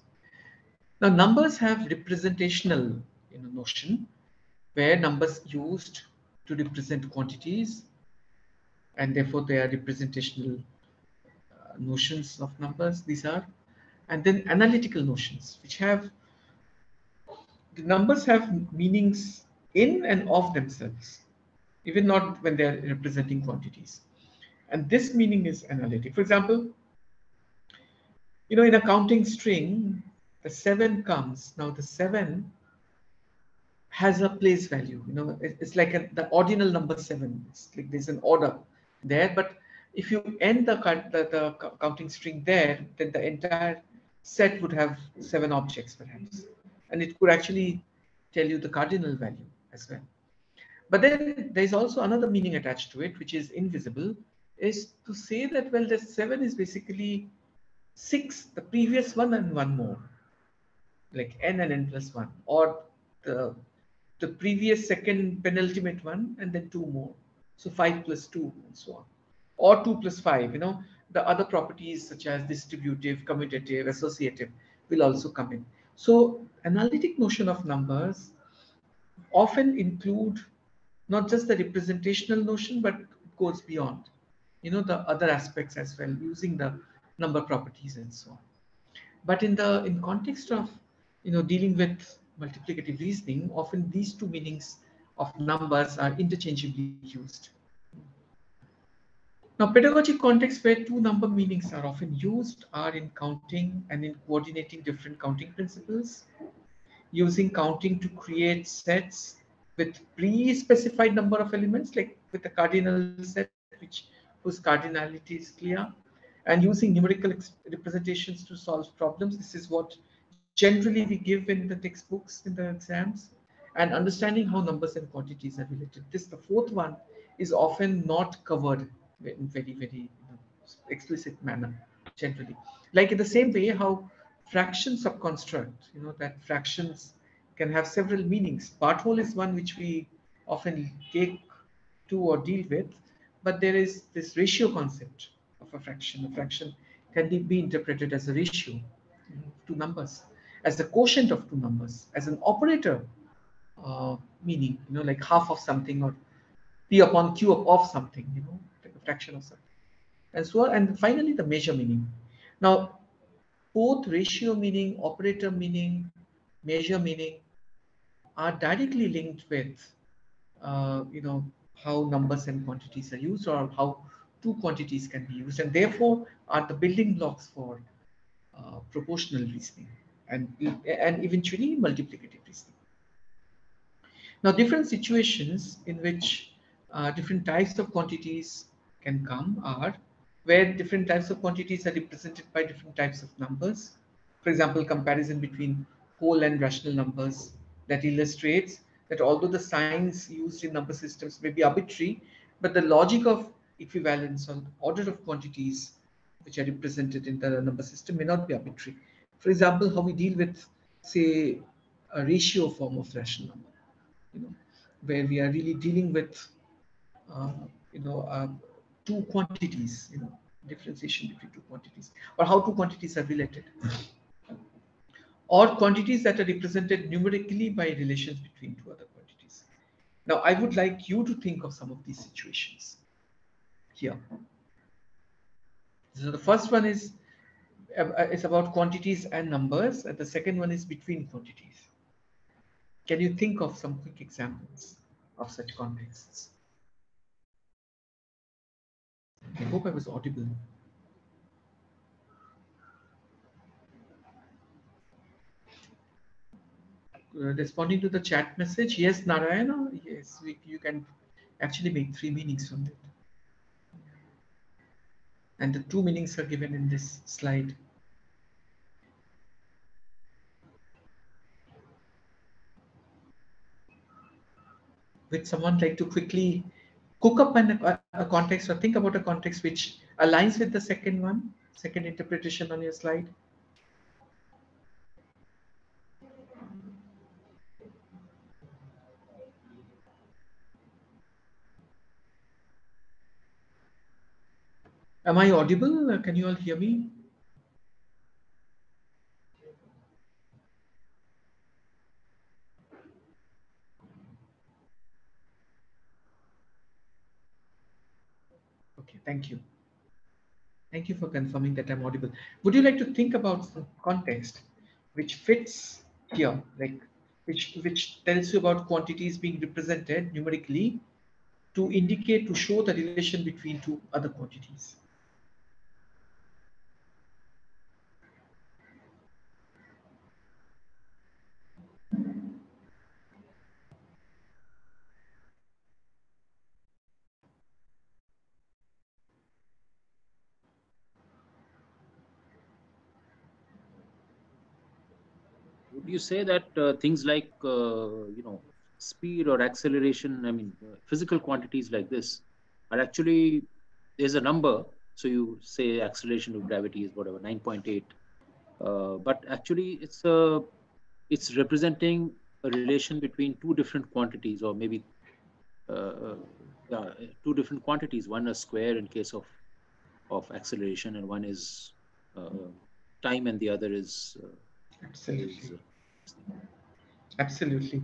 Now numbers have representational you know, notion where numbers used to represent quantities and therefore they are representational uh, notions of numbers. These are and then analytical notions which have the numbers have meanings in and of themselves even not when they are representing quantities. And this meaning is analytic. For example you know in a counting string the seven comes. Now the seven has a place value you know it's like a, the ordinal number seven it's like there's an order there but if you end the, the, the counting string there then the entire set would have seven objects perhaps. And it could actually tell you the cardinal value as well. But then there's also another meaning attached to it which is invisible is to say that well the seven is basically six the previous one and one more like n and n plus one or the the previous second penultimate one and then two more so 5 plus 2 and so on. Or 2 plus 5, you know, the other properties such as distributive, commutative, associative will also come in. So analytic notion of numbers often include not just the representational notion, but goes beyond, you know, the other aspects as well, using the number properties and so on. But in the in context of, you know, dealing with multiplicative reasoning, often these two meanings of numbers are interchangeably used. Now, pedagogic contexts where two number meanings are often used are in counting and in coordinating different counting principles, using counting to create sets with pre-specified number of elements, like with a cardinal set, which whose cardinality is clear, and using numerical representations to solve problems. This is what generally we give in the textbooks in the exams and understanding how numbers and quantities are related. This, the fourth one, is often not covered in very, very explicit manner, generally. Like in the same way how fractions are construct, you know, that fractions can have several meanings. Part whole is one which we often take to or deal with, but there is this ratio concept of a fraction. A fraction can be interpreted as a ratio you know, to numbers, as a quotient of two numbers, as an operator uh, meaning, you know, like half of something or p upon q of, something, you know, like a fraction of something. And so on. And finally, the measure meaning. Now, both ratio meaning, operator meaning, measure meaning are directly linked with, uh, you know, how numbers and quantities are used or how two quantities can be used and therefore are the building blocks for uh, proportional reasoning and, and eventually multiplicative reasoning. Now, different situations in which uh, different types of quantities can come are where different types of quantities are represented by different types of numbers. For example, comparison between whole and rational numbers that illustrates that although the signs used in number systems may be arbitrary, but the logic of equivalence or order of quantities which are represented in the number system may not be arbitrary. For example, how we deal with, say, a ratio form of rational number you know, where we are really dealing with, uh, you know, uh, two quantities, you know, differentiation between two quantities, or how two quantities are related, or quantities that are represented numerically by relations between two other quantities. Now, I would like you to think of some of these situations here. So the first one is uh, it's about quantities and numbers, and the second one is between quantities. Can you think of some quick examples of such contexts? I hope I was audible. Uh, responding to the chat message, yes, Narayana, yes, we, you can actually make three meanings from it. And the two meanings are given in this slide. Would someone like to quickly cook up an, a, a context or think about a context which aligns with the second one, second interpretation on your slide? Am I audible? Can you all hear me? Okay, thank you. Thank you for confirming that I'm audible. Would you like to think about some context which fits here, like which, which tells you about quantities being represented numerically to indicate, to show the relation between two other quantities? You say that uh, things like uh, you know speed or acceleration, I mean uh, physical quantities like this, are actually there's a number. So you say acceleration of gravity is whatever 9.8, uh, but actually it's a it's representing a relation between two different quantities or maybe uh, yeah, two different quantities. One a square in case of of acceleration, and one is uh, time, and the other is. Uh, Absolutely.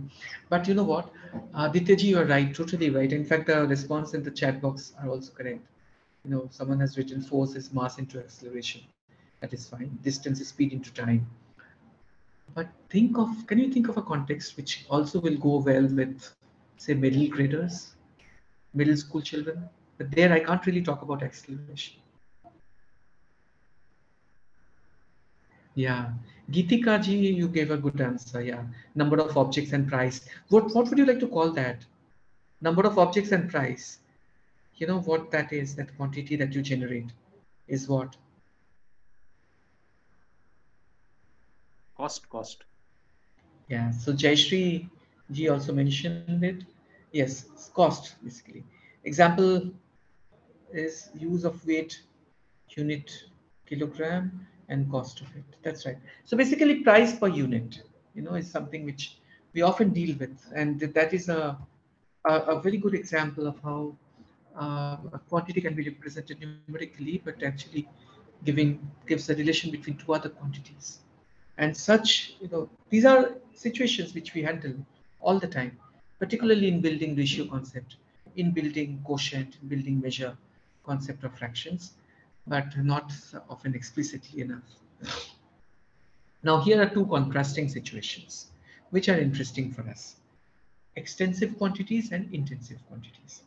But you know what? Uh, Dityaji, you are right, totally right. In fact, the response in the chat box are also correct. You know, someone has written force is mass into acceleration. That is fine. Distance is speed into time. But think of, can you think of a context which also will go well with, say, middle graders, middle school children? But there I can't really talk about acceleration. Yeah, Geetika ji, you gave a good answer. Yeah, number of objects and price. What what would you like to call that? Number of objects and price. You know what that is? That quantity that you generate is what? cost cost Yeah. So Jayashree ji also mentioned it. Yes, cost basically. Example is use of weight unit kilogram and cost of it. That's right. So basically price per unit, you know, is something which we often deal with. And that is a, a, a very good example of how uh, a quantity can be represented numerically, but actually giving gives a relation between two other quantities. And such, you know, these are situations which we handle all the time, particularly in building ratio concept, in building quotient, in building measure concept of fractions but not often explicitly enough. Now, here are two contrasting situations which are interesting for us extensive quantities and intensive quantities.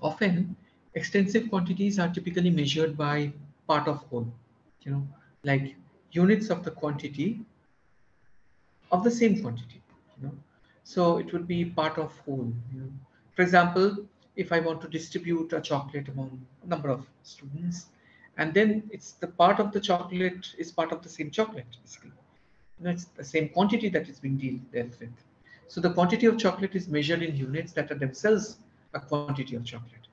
Often, extensive quantities are typically measured by part of whole, you know, like units of the quantity of the same quantity, you know. So it would be part of whole. You know. For example, if I want to distribute a chocolate among a number of students, and then it's the part of the chocolate is part of the same chocolate, basically. It's the same quantity that is being deal, dealt with. So the quantity of chocolate is measured in units that are themselves a quantity of chocolate,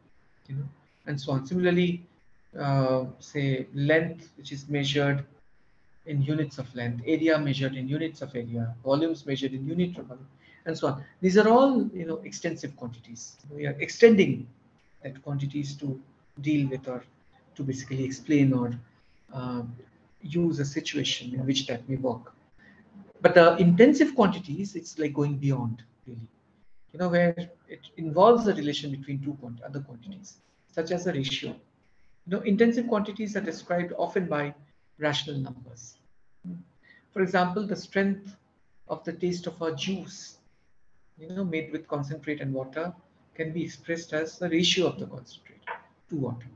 you know, and so on. Similarly, uh, say length, which is measured in units of length, area measured in units of area, volumes measured in unit of volume and so on. These are all, you know, extensive quantities. We are extending that quantities to deal with or to basically explain or uh, use a situation in which that may work. But the intensive quantities, it's like going beyond really, you know, where it involves a relation between two other quantities, such as a ratio. You know, intensive quantities are described often by rational numbers. For example, the strength of the taste of a juice you know, made with concentrate and water can be expressed as the ratio of the concentrate to water.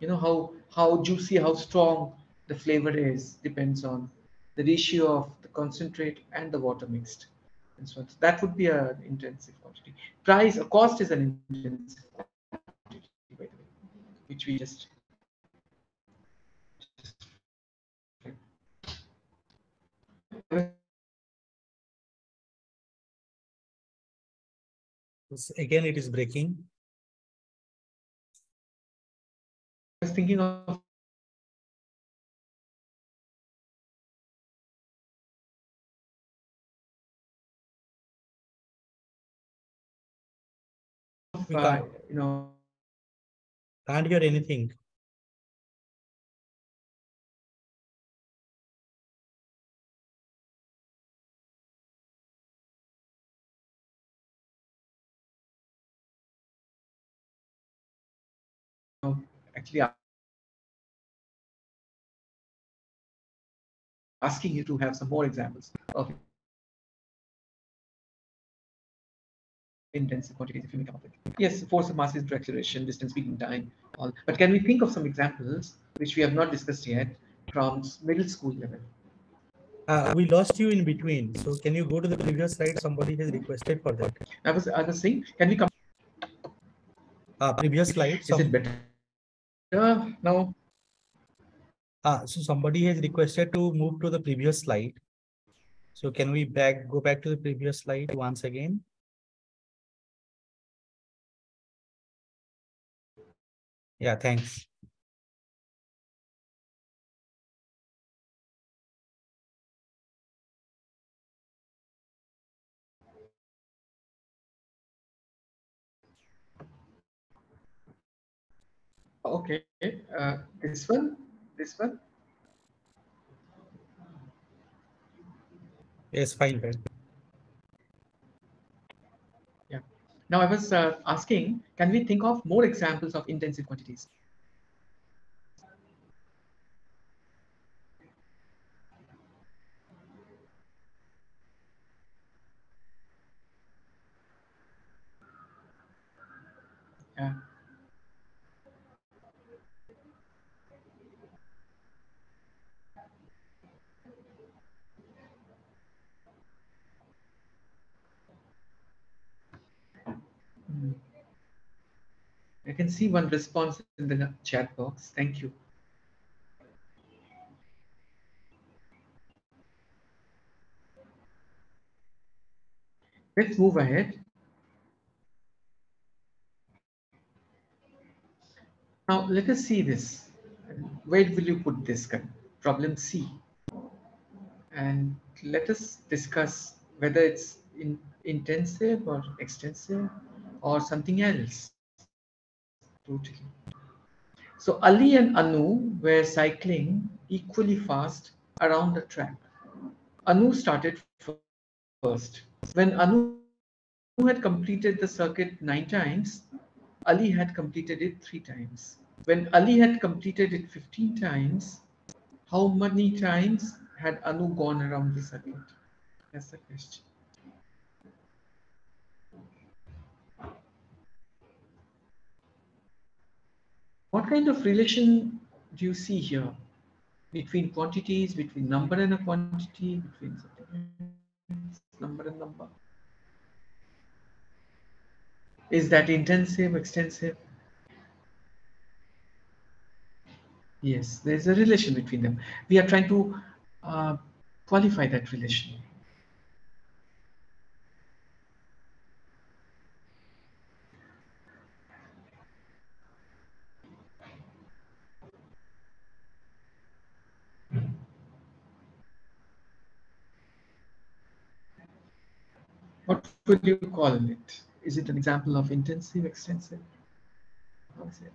You know, how, how juicy, how strong the flavor is depends on the ratio of the concentrate and the water mixed. And so that would be an intensive quantity. Price, a cost is an intensive quantity, by the way, which we just Again, it is breaking. I was thinking of can't, you know can't hear anything. Actually asking you to have some more examples of intensive quantities if you may come up with. Yes, force of mass into acceleration, distance between time, all. But can we think of some examples which we have not discussed yet from middle school level? Uh, we lost you in between. So can you go to the previous slide? Somebody has requested for that. I was I was saying, can we come? Uh, previous slide. Is Some, it better uh, now? uh, so somebody has requested to move to the previous slide. So can we back go back to the previous slide once again? Yeah, thanks. Okay, uh, this one, this one. Yes, fine. Yeah. Now I was uh, asking, can we think of more examples of intensive quantities? Yeah. Hmm. I can see one response in the chat box. Thank you. Let's move ahead. Now let us see this. Where will you put this guy? Problem C. And let us discuss whether it's in, intensive or extensive or something else. So Ali and Anu were cycling equally fast around the track. Anu started first. When Anu had completed the circuit nine times, Ali had completed it three times. When Ali had completed it 15 times, how many times had Anu gone around the circuit? That's the question. What kind of relation do you see here between quantities, between number and a quantity, between else, number and number? Is that intensive, extensive? Yes, there's a relation between them. We are trying to uh, qualify that relation. What would you call it? Is it an example of intensive, extensive? How is it?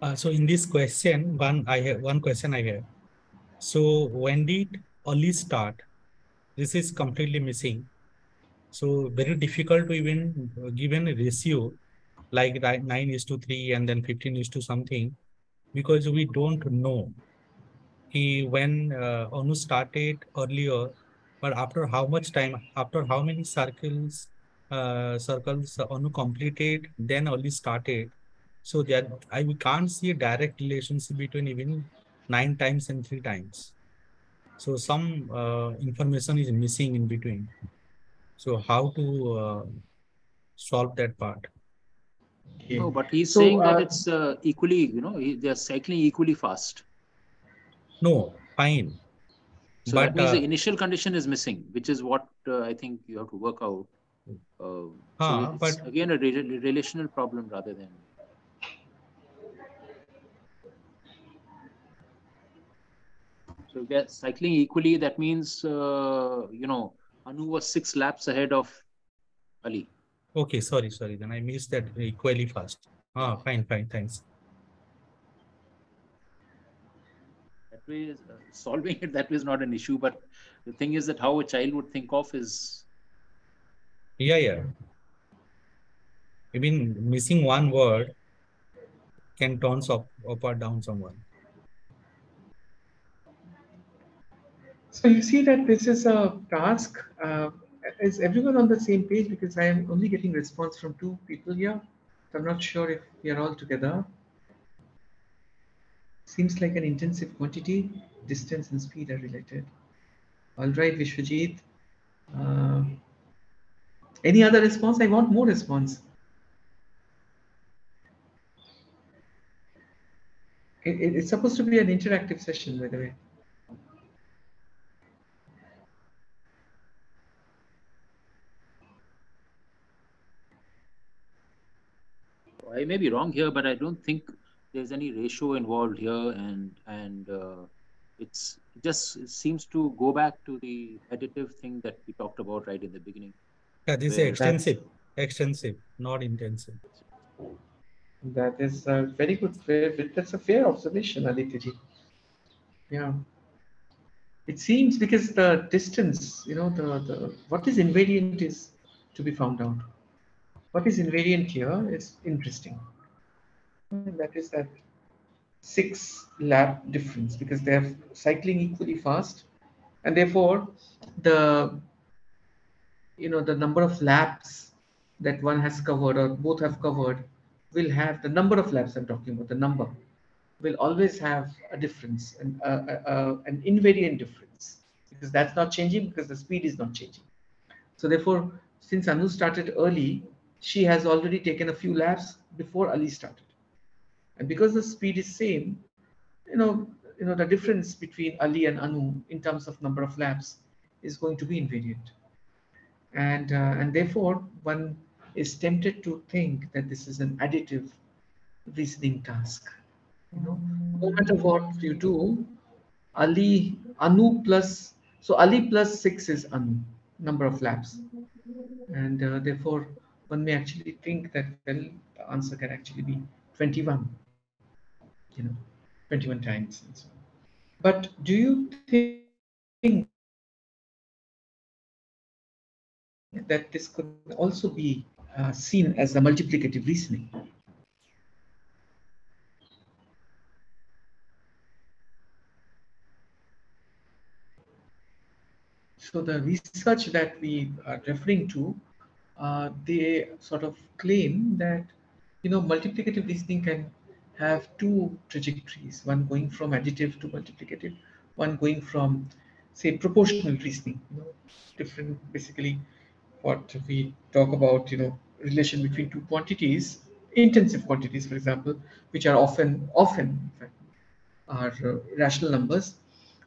Uh, so in this question, one I have one question I have. So when did Ali start? This is completely missing. So very difficult to even given a ratio like nine is to three and then 15 is to something because we don't know he when uh, Anu started earlier, but after how much time, after how many circles, uh, circles Anu completed, then only started. So that I we can't see a direct relationship between even nine times and three times. So some uh, information is missing in between. So how to uh, solve that part? Okay. No, but he's So, saying uh, that it's uh, equally, you know, they're cycling equally fast. No, fine. So but that means the uh, initial condition is missing, which is what uh, I think you have to work out. Uh, Huh, so but- again a re- relational problem rather than. So if they're cycling equally, that means uh, you know Anu was six laps ahead of Ali. okay, sorry, sorry. Then I missed that equally fast. Ah, fine, fine, thanks. Way, uh, solving it that way is not an issue. But the thing is that how a child would think of is Yeah, yeah. I mean, missing one word, can toss up, up or down someone. So you see that this is a task. Uh, is everyone on the same page? Because I am only getting response from two people here. So I'm not sure if we are all together. Seems like an intensive quantity, distance and speed are related. All right, Vishwajit. Uh, any other response? I want more response. It, it, it's supposed to be an interactive session, by the way. I may be wrong here, but I don't think there's any ratio involved here, and and uh, it's it just it seems to go back to the additive thing that we talked about right in the beginning. Yeah, this is extensive, extensive, not intensive. That is a very good, fair, that's a fair observation, Aditya Yeah. It seems because the distance, you know, the, the what is invariant is to be found out. What is invariant here is interesting. That is that six lap difference because they are cycling equally fast and therefore the you know the number of laps that one has covered or both have covered will have the number of laps I'm talking about, the number will always have a difference, and an invariant difference, because that's not changing because the speed is not changing. So therefore, since Anu started early, she has already taken a few laps before Ali started. And because the speed is same, you know, you know, the difference between Ali and Anu in terms of number of laps is going to be invariant. And, uh, and therefore, one is tempted to think that this is an additive reasoning task. You know, no matter what you do, Ali, Anu plus, so Ali plus six is Anu, number of laps. And uh, therefore, one may actually think that, well, the answer can actually be 21, you know, 21 times and so on. But do you think that this could also be uh, seen as a multiplicative reasoning. So the research that we are referring to, uh, they sort of claim that, you know, multiplicative reasoning can have two trajectories, one going from additive to multiplicative, one going from, say, proportional reasoning, you know, different, basically, what we talk about, you know, relation between two quantities, intensive quantities, for example, which are often, often, in fact, are uh, rational numbers.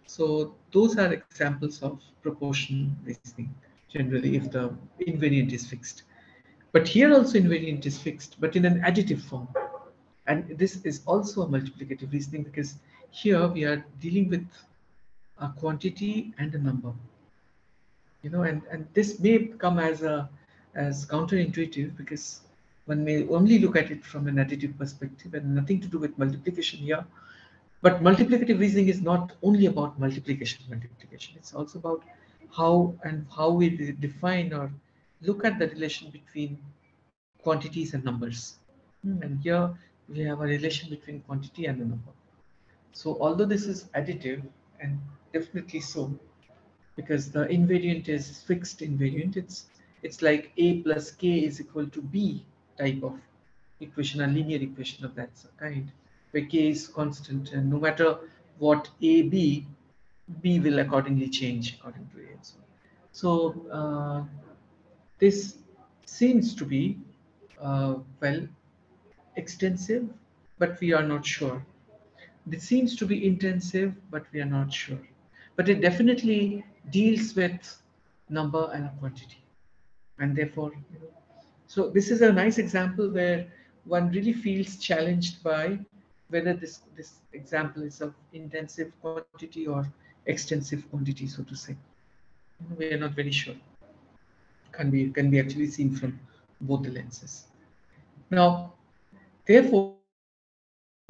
So those are examples of proportion reasoning, generally if the invariant is fixed. But here also invariant is fixed, but in an additive form. And this is also a multiplicative reasoning because here we are dealing with a quantity and a number. You know, and, and this may come as a as counterintuitive because one may only look at it from an additive perspective and nothing to do with multiplication here. But multiplicative reasoning is not only about multiplication, multiplication. It's also about how and how we define or look at the relation between quantities and numbers. Hmm. And here we have a relation between quantity and a number. So although this is additive and definitely so, because the invariant is fixed invariant, it's it's like a plus k is equal to b type of equation, a linear equation of that kind, where k is constant and no matter what a b, b will accordingly change according to a. So, so uh, this seems to be uh, well extensive, but we are not sure. This seems to be intensive, but we are not sure. But it definitely deals with number and quantity and therefore so this is a nice example where one really feels challenged by whether this this example is of intensive quantity or extensive quantity so to say we are not very sure can be can be actually seen from both the lenses now therefore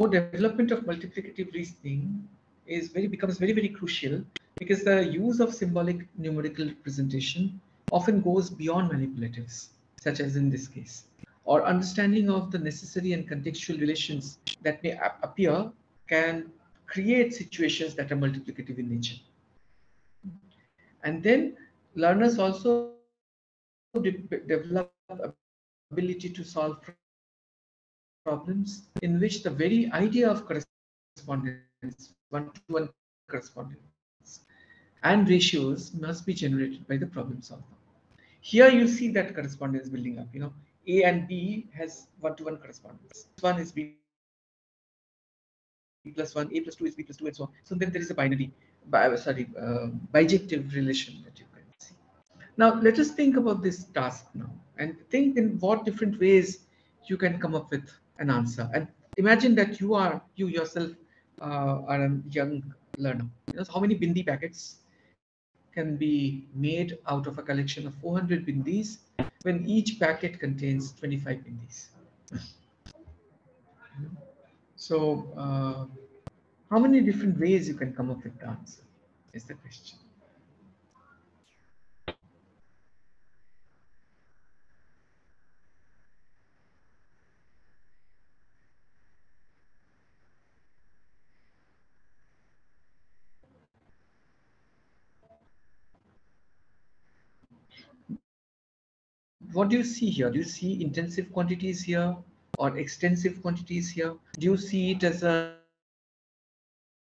development of multiplicative reasoning is very becomes very very crucial because the use of symbolic numerical representation often goes beyond manipulatives, such as in this case. or understanding of the necessary and contextual relations that may appear can create situations that are multiplicative in nature. And then learners also de develop ability to solve problems in which the very idea of correspondence, one-to-one -one correspondence, and ratios must be generated by the problem solver. Here you see that correspondence building up. You know, A and B has one-to-one -one correspondence. One is B plus one, A plus two is B plus two, and so on. So then there is a binary, bi sorry, uh, bijective relation that you can see. Now let us think about this task now and think in what different ways you can come up with an answer. And imagine that you are you yourself uh, are a young learner. You know, how many bindi packets can be made out of a collection of 400 bindis when each packet contains 25 bindis. So, uh, how many different ways you can come up with the answer is the question. What do you see here? Do you see intensive quantities here or extensive quantities here? Do you see it as a,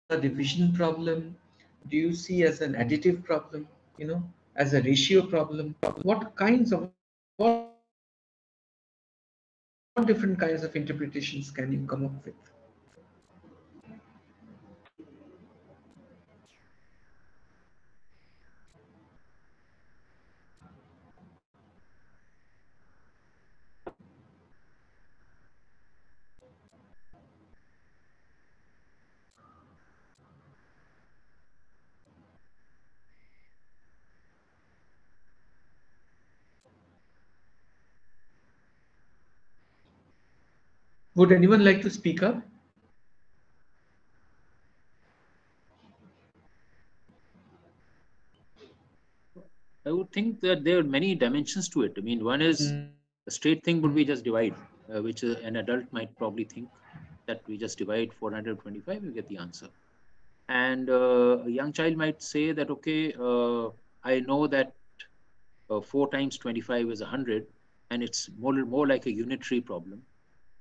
a division problem? Do you see as an additive problem? You know, as a ratio problem? What kinds of what different kinds of interpretations can you come up with? Would anyone like to speak up? I would think that there are many dimensions to it. I mean, one is a straight thing would be just divide, uh, which uh, an adult might probably think that we just divide 425, we get the answer. And uh, a young child might say that, okay, uh, I know that uh, 4 times 25 is 100, and it's more, more like a unitary problem.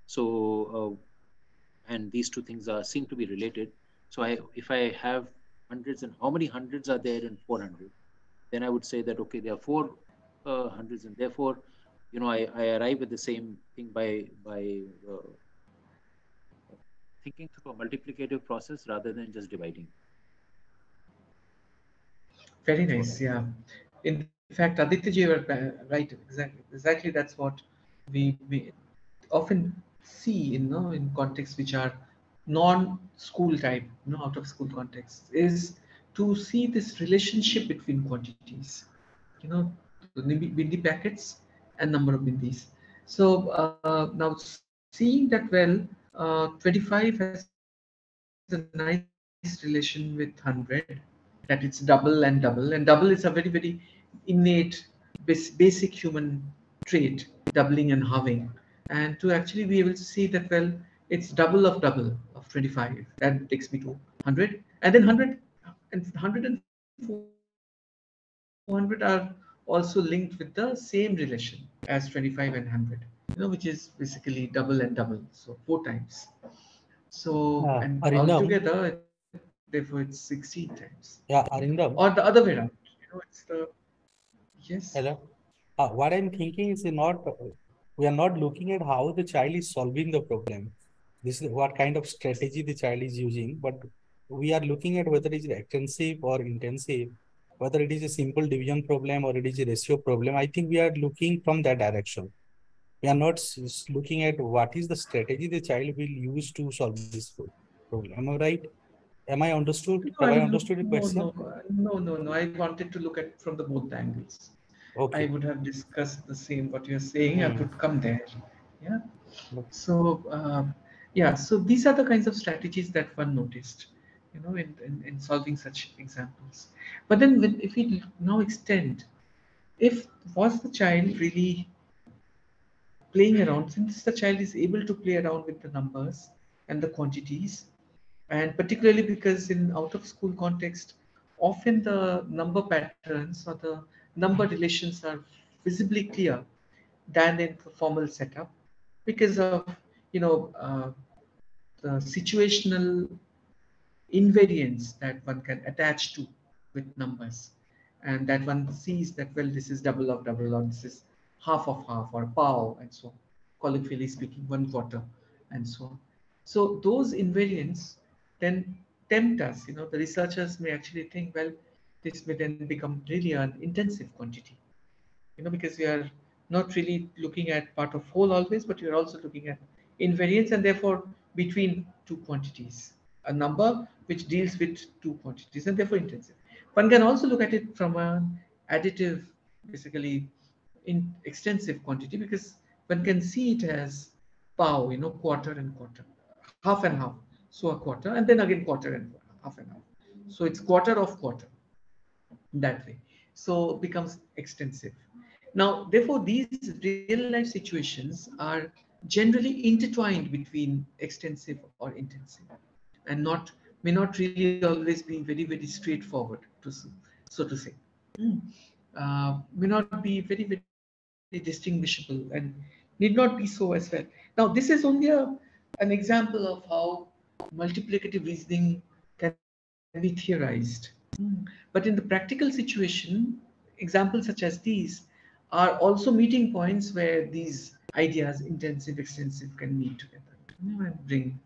So, uh, and these two things are seem to be related. So I, if I have hundreds and how many hundreds are there in 400, then I would say that, okay, there are four uh, hundreds and therefore, you know, I, I arrive at the same thing by, by uh, thinking through a multiplicative process rather than just dividing. Very nice. Yeah. In fact, Aditya, you were right. Exactly. Exactly. That's what we, we often see you know in contexts which are non-school type you know out of school context is to see this relationship between quantities you know bindi packets and number of bindis. So uh, now seeing that well uh, 25 has a nice relation with 100 that it's double and double and double is a very very innate basic human trait doubling and halving and to actually be able to see that well it's double of double of 25 that takes me to 100 and then 100 and 100 and 400 are also linked with the same relation as 25 and 100 you know which is basically double and double so four times. So uh, and Arindam, altogether therefore it's 16 times. Yeah Arindam. or the other way around you know it's the yes. Hello? Uh, what i'm thinking is not we are not looking at how the child is solving the problem. This is what kind of strategy the child is using, but we are looking at whether it is extensive or intensive, whether it is a simple division problem or it is a ratio problem. I think we are looking from that direction. We are not looking at what is the strategy the child will use to solve this problem. Am I right? Am I understood? No, Have I, understood the question? No, no, no, no. I wanted to look at from the both angles okay. I would have discussed the same what you're saying. Mm. I hmm. would come there. Yeah. So uh, yeah, so these are the kinds of strategies that one noticed, you know, in, in, in solving such examples. But then when, if we now extend, if was the child really playing around, since the child is able to play around with the numbers and the quantities, and particularly because in out of school context, often the number patterns or the number relations are visibly clear than in the formal setup because of you know uh, the situational invariance that one can attach to with numbers. And that one sees that well this is double of double or this is half of half or pow and so on colloquially speaking one quarter and so on. So those invariants then tempt us you know the researchers may actually think well this may then become really an intensive quantity you know because we are not really looking at part of whole always but you're also looking at invariance and therefore between two quantities a number which deals with two quantities and therefore intensive. One can also look at it from an additive, basically in extensive quantity because one can see it as pow, you know, quarter and quarter, half and half. So a quarter and then again quarter and half and half. So it's quarter of quarter that way. So becomes extensive. Now, therefore, these real life situations are generally intertwined between extensive or intensive and not may not really always be very very straightforward to so to say uh, may not be very very distinguishable and need not be so as well now this is only a, an example of how multiplicative reasoning can be theorized but in the practical situation examples such as these are also meeting points where these ideas intensive extensive can meet together and bring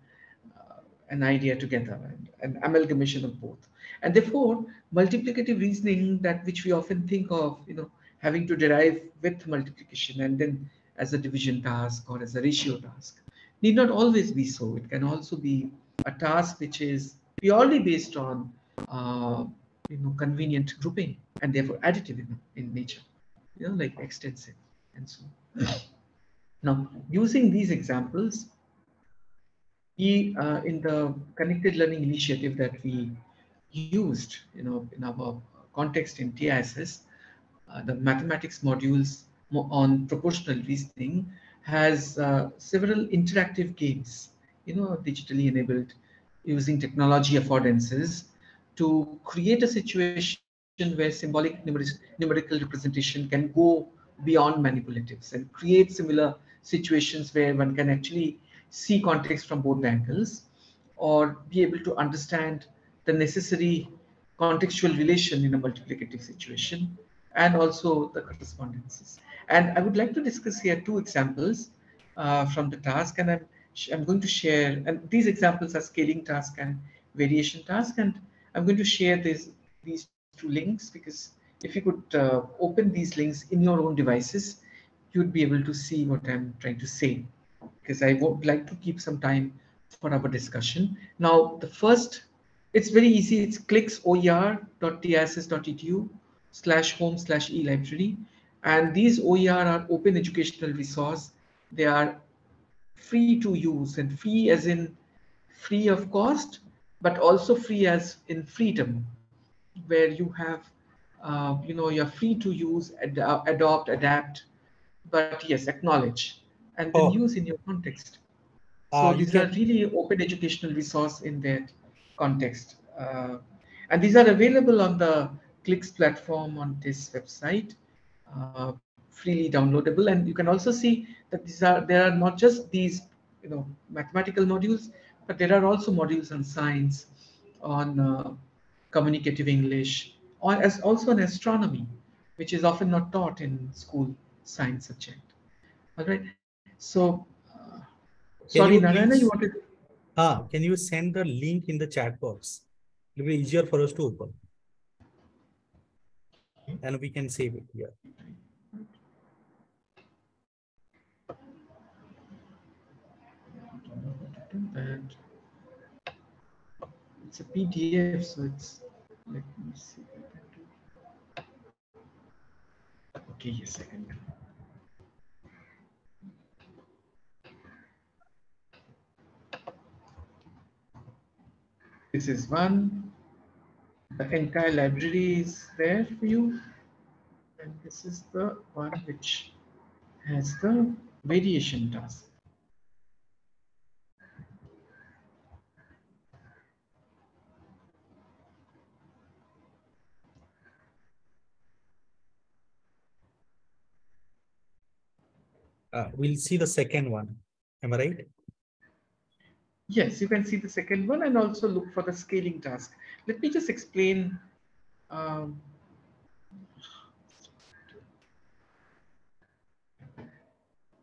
an idea together and an amalgamation of both. And therefore, multiplicative reasoning, that which we often think of, you know, having to derive with multiplication and then as a division task or as a ratio task, need not always be so. It can also be a task which is purely based on, uh, you know, convenient grouping and therefore additive in, in nature, you know, like extensive and so on. Now, using these examples, we uh, in the connected learning initiative that we used you know in our context in TISS, uh, the mathematics modules on proportional reasoning has uh, several interactive games you know digitally enabled using technology affordances to create a situation where symbolic numerical representation can go beyond manipulatives and create similar situations where one can actually see context from both angles or be able to understand the necessary contextual relation in a multiplicative situation and also the correspondences. And I would like to discuss here two examples uh, from the task and I'm, I'm going to share, and these examples are scaling task and variation task and I'm going to share this, these two links because if you could uh, open these links in your own devices, you'd be able to see what I'm trying to say because I would like to keep some time for our discussion. Now, the first, it's very easy. It's clix oer.tiss.edu slash home slash e-library. And these OER are open educational resource. They are free to use and free as in free of cost, but also free as in freedom, where you have, uh, you know, you're free to use, ad adopt, adapt, but yes, acknowledge and then oh. use in your context. So uh, these can... are really open educational resource in that context. Uh, and these are available on the Clix platform on this website, uh, freely downloadable. And you can also see that these are there are not just these you know mathematical modules, but there are also modules on science, on uh, communicative English, or as also on astronomy, which is often not taught in school science subject. All right. So, uh, sorry, you Narayana, you wanted. Ah, can you send the link in the chat box? It will be easier for us to open. And we can save it here. And it's a PDF, so it's let me see. Okay, yes, I can. This is one. The entire library is there for you. And this is the one which has the variation task. Uh, we'll see the second one. Am I right? Yes, you can see the second one and also look for the scaling task. Let me just explain. Um,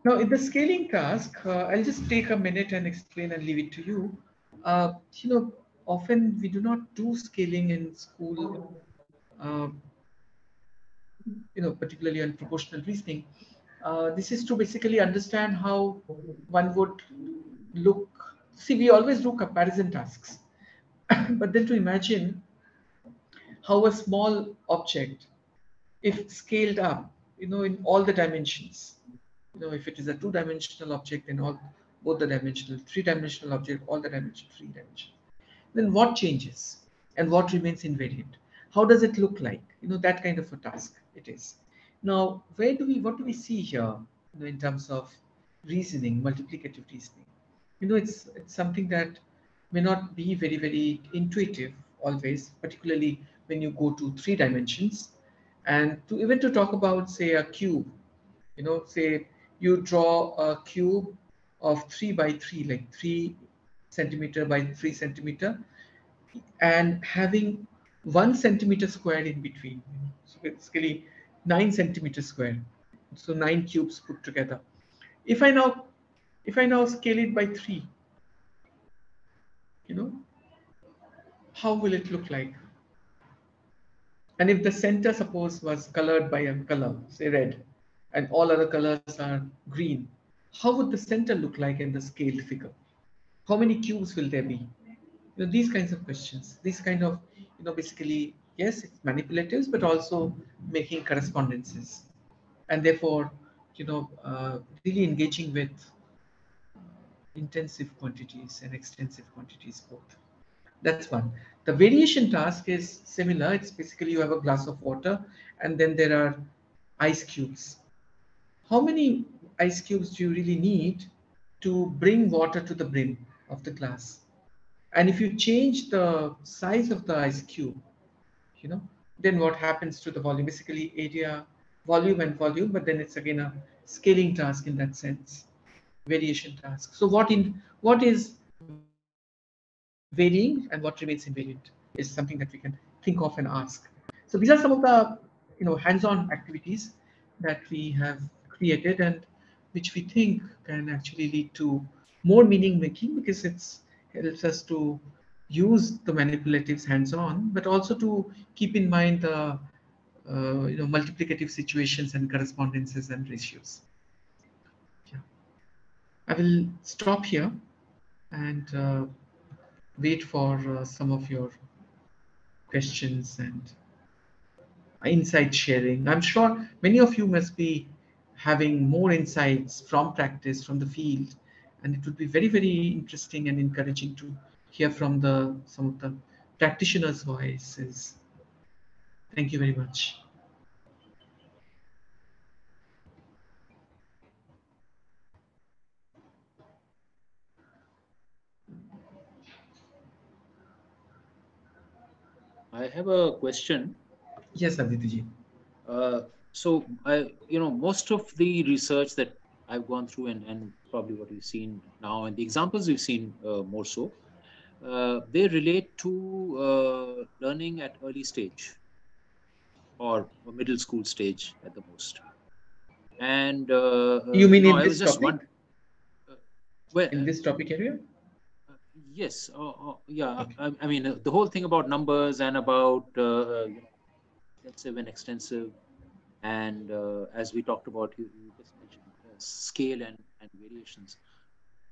now in the scaling task, uh, I'll just take a minute and explain and leave it to you. Uh, you know, often we do not do scaling in school, uh, you know, particularly on proportional reasoning. Uh, this is to basically understand how one would look. See, we always do comparison tasks, but then to imagine how a small object, if scaled up, you know, in all the dimensions, you know, if it is a two-dimensional object in all both the dimensional, three-dimensional object, all the dimension, three dimension, then what changes and what remains invariant? How does it look like? You know, that kind of a task it is. Now, where do we, what do we see here you know, in terms of reasoning, multiplicative reasoning? You know, it's, it's something that may not be very, very intuitive always, particularly when you go to three dimensions. And to even to talk about, say, a cube, you know, say you draw a cube of three by three, like three centimeter by three centimeter, and having one centimeter square in between. So basically, nine centimeters square. So nine cubes put together. If I now, if I now scale it by three, you know, how will it look like? And if the center, suppose, was colored by a color, say red, and all other colors are green, how would the center look like in the scaled figure? How many cubes will there be? You know, these kinds of questions, these kind of, you know, basically yes, it's manipulatives, but also making correspondences. And therefore, you know, uh, really engaging with uh, intensive quantities and extensive quantities both. That's one. The variation task is similar. It's basically you have a glass of water and then there are ice cubes. How many ice cubes do you really need to bring water to the brim of the glass? And if you change the size of the ice cube, you know, then what happens to the volume? Basically area, volume and volume, but then it's again a scaling task in that sense, variation task. So what in what is varying and what remains invariant is something that we can think of and ask. So these are some of the you know hands-on activities that we have created and which we think can actually lead to more meaning making because it's helps us to use the manipulatives hands-on, but also to keep in mind the uh, you know multiplicative situations and correspondences and ratios. Yeah. I will stop here and uh, wait for uh, some of your questions and insight sharing. I'm sure many of you must be having more insights from practice, from the field, and it would be very, very interesting and encouraging to hear from the some of the practitioners' voices. Thank you very much. I have a question. Yes, Aditya Uh, so, I, you know, most of the research that I've gone through and, and probably what we've seen now and the examples we've seen uh, more so, they relate to uh, learning at early stage or middle school stage at the most. And uh, you mean no, in this topic? Uh, well, in this topic area? Yes, uh, uh, yeah. Okay. I, I, mean, uh, the whole thing about numbers and about uh, intensive and extensive, and uh, as we talked about, you, you just mentioned uh, scale and, and variations.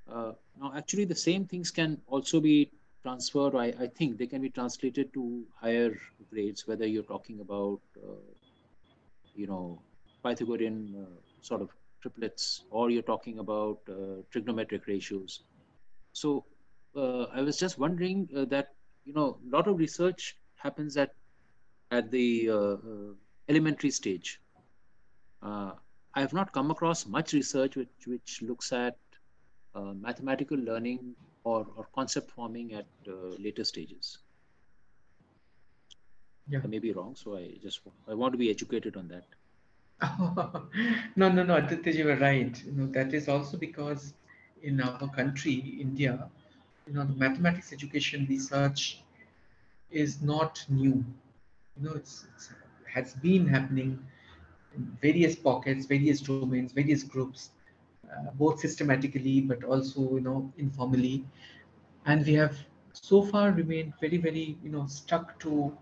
Now, actually, the same things can also be transferred. I, I think they can be translated to higher grades, whether you're talking about, you know, Pythagorean sort of triplets, or you're talking about trigonometric ratios. So uh, I was just wondering uh, that you know a lot of research happens at at the uh, elementary stage. I have not come across much research which, which looks at uh, mathematical learning or, or concept forming at uh, later stages. Yeah. I may be wrong, so I just I want to be educated on that. no, no, no, Aditya, you were right. You know, that is also because in our country, India, you know, the mathematics education research is not new. You know, it's, it's has been happening in various pockets, various domains, various groups, uh, both systematically but also you know informally, and we have so far remained very, very you know stuck to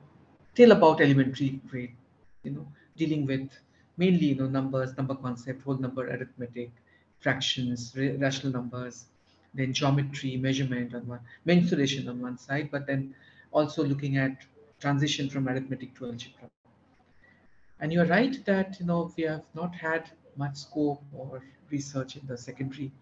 till about elementary grade. You know, dealing with mainly you know numbers, number concept, whole number arithmetic, fractions, rational numbers, then geometry, measurement on one, mensuration on one side, but then also looking at transition from arithmetic to algebra. And you're right that you know we have not had much scope or research in the secondary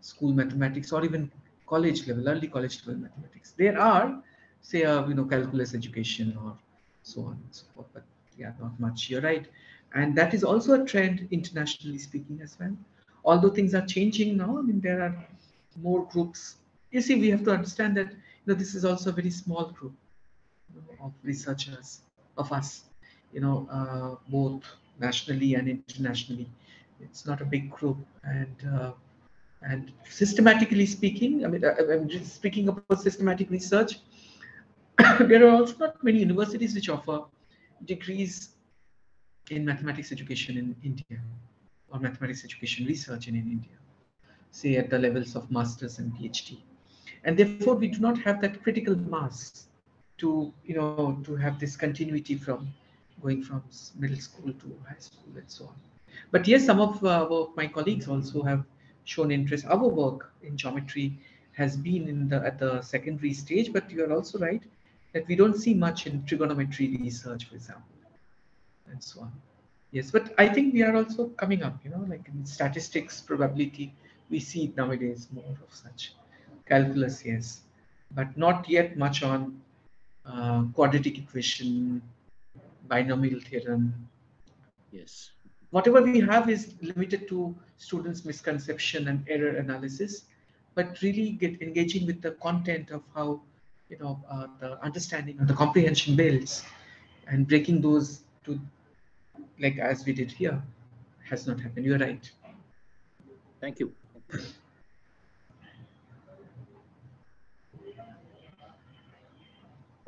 school mathematics or even college level, early college level mathematics. There are, say, uh, you know, calculus education or so on and so forth, but yeah, not much. You're right, and that is also a trend internationally speaking as well. Although things are changing now, I mean, there are more groups. You see, we have to understand that you know this is also a very small group you know, of researchers of us, you know, uh, both nationally and internationally. It's not a big group, and uh, and systematically speaking, I mean, I, uh, I'm just speaking about systematic research. there are also not many universities which offer degrees in mathematics education in India or mathematics education research in, in India say at the levels of masters and PhD. And therefore, we do not have that critical mass to, you know, to have this continuity from going from middle school to high school and so on. But yes, some of uh, my colleagues also have shown interest. Our work in geometry has been in the at the secondary stage, but you are also right that we don't see much in trigonometry research, for example, and so on. Yes, but I think we are also coming up, you know, like in statistics, probability, we see nowadays more of such calculus, yes, but not yet much on uh, quadratic equation, binomial theorem. Yes. Whatever we have is limited to students' misconception and error analysis, but really get engaging with the content of how you know uh, the understanding or the comprehension builds and breaking those to like as we did here has not happened. You're right. Thank you.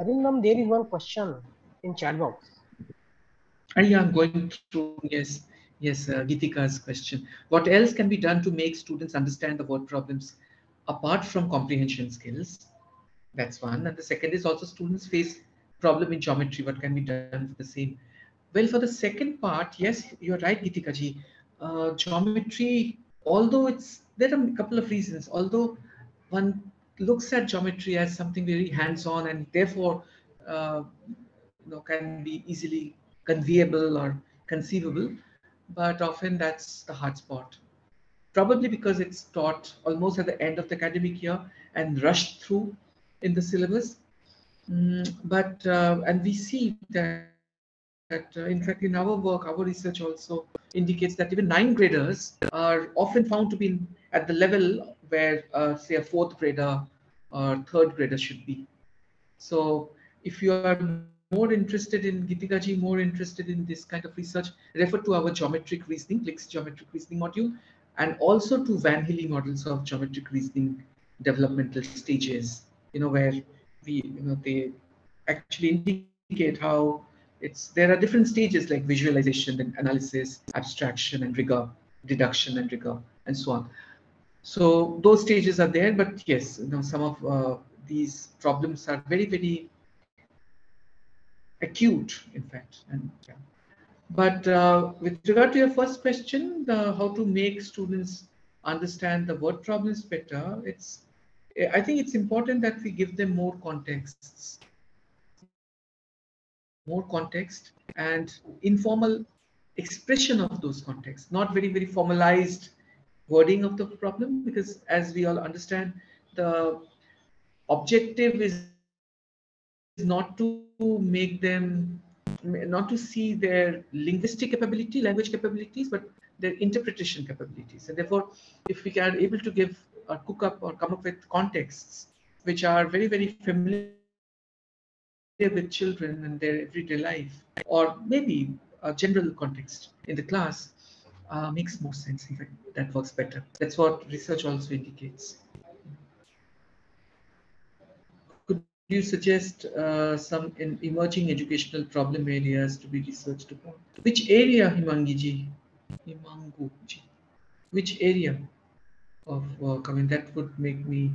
Arindam, there is one question in chat box. Uh, yeah, I'm going through, yes, yes, uh, Gitika's question. What else can be done to make students understand the word problems apart from comprehension skills? That's one. And the second is also students face problem in geometry. What can be done for the same? Well, for the second part, yes, you're right, Gitika ji. Uh, geometry, although it's there are a couple of reasons. Although one looks at geometry as something very hands-on and therefore uh, you know can be easily conveyable or conceivable, but often that's the hard spot. Probably because it's taught almost at the end of the academic year and rushed through in the syllabus. Mm, but uh, and we see that that uh, in fact in our work our research also indicates that even nine graders are often found to be at the level where uh, say a fourth grader or third grader should be so if you are more interested in Gitikaji, more interested in this kind of research, refer to our geometric reasoning, Clix geometric reasoning module, and also to Van Hiele models of geometric reasoning developmental stages, you know, where we, you know, they actually indicate how it's there are different stages like visualization and analysis, abstraction and rigor, deduction and rigor, and so on. So those stages are there, but yes, you know, some of uh, these problems are very, very acute, in fact. And yeah. But uh, with regard to your first question, the, how to make students understand the word problems better, it's I think it's important that we give them more contexts more context and informal expression of those contexts, not very, very formalized wording of the problem, because as we all understand, the objective is not to make them, not to see their linguistic capability, language capabilities, but their interpretation capabilities. And therefore, if we are able to give or cook up or come up with contexts which are very, very familiar with children and their everyday life, or maybe a general context in the class, uh, makes more sense. In fact, that works better. That's what research also indicates. Could you suggest uh, some emerging educational problem areas to be researched upon? Which area, Himangiji? Himanguji. Which area of work? I mean, that would make me.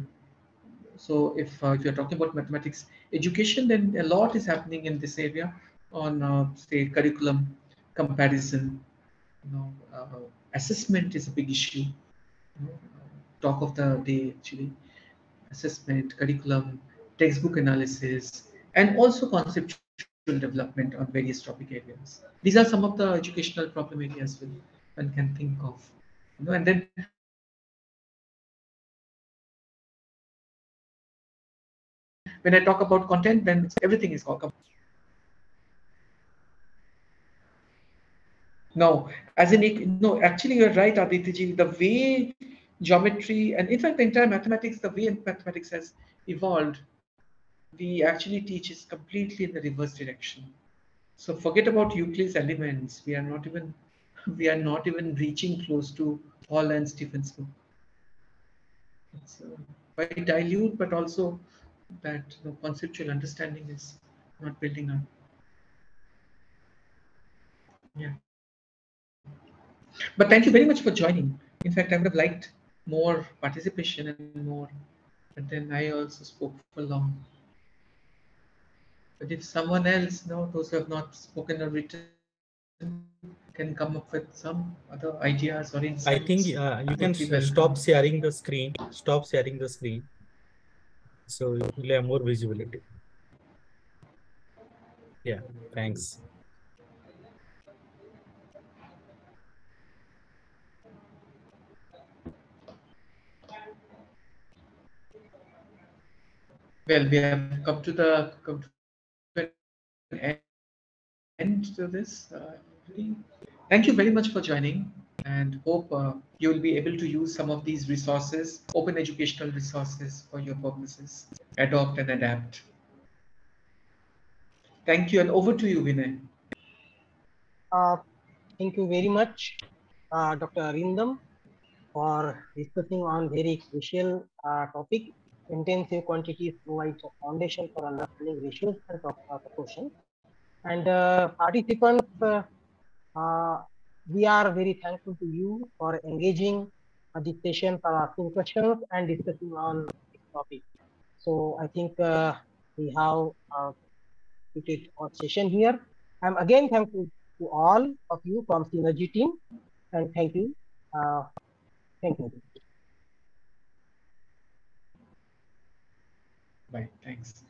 So, if, uh, you're talking about mathematics education, then a lot is happening in this area on, uh, say, curriculum comparison, you know, uh, assessment is a big issue. You know, talk of the day actually, assessment, curriculum, textbook analysis, and also conceptual development on various topic areas. These are some of the educational problem areas one can think of. You know, and then when I talk about content, then everything is called No, as in, no, actually you're right, Aditya The way geometry and in fact the entire mathematics, the way mathematics has evolved, we actually teach is completely in the reverse direction. So forget about Euclid's elements. We are not even we are not even reaching close to Hall and Stevens book. It's uh, quite dilute, but also that know, conceptual understanding is not building up. Yeah. But thank you very much for joining. In fact, I would have liked more participation and more, but then I also spoke for long. But if someone else, you know, those who have not spoken or written, can come up with some other ideas or insights. I think uh, you can stop sharing the screen. Stop sharing the screen. So you will have more visibility. Yeah, thanks. Well, we have come to the come to end to this. Uh, thank you very much for joining and hope uh, you will be able to use some of these resources, open educational resources for your purposes, adopt and adapt. Thank you and over to you, Vinay. Uh, thank you very much, uh, Dr. Arindam, for discussing on very crucial uh, topic intensive quantities provides a foundation for understanding ratios and proportions. And uh, participants, uh, uh, we are very thankful to you for engaging this session, for asking questions and discussing on this topic. So I think we have uh, our session here. I'm again thankful to all of you from Synergy team and thank you. Uh, thank you. Bye. Thanks.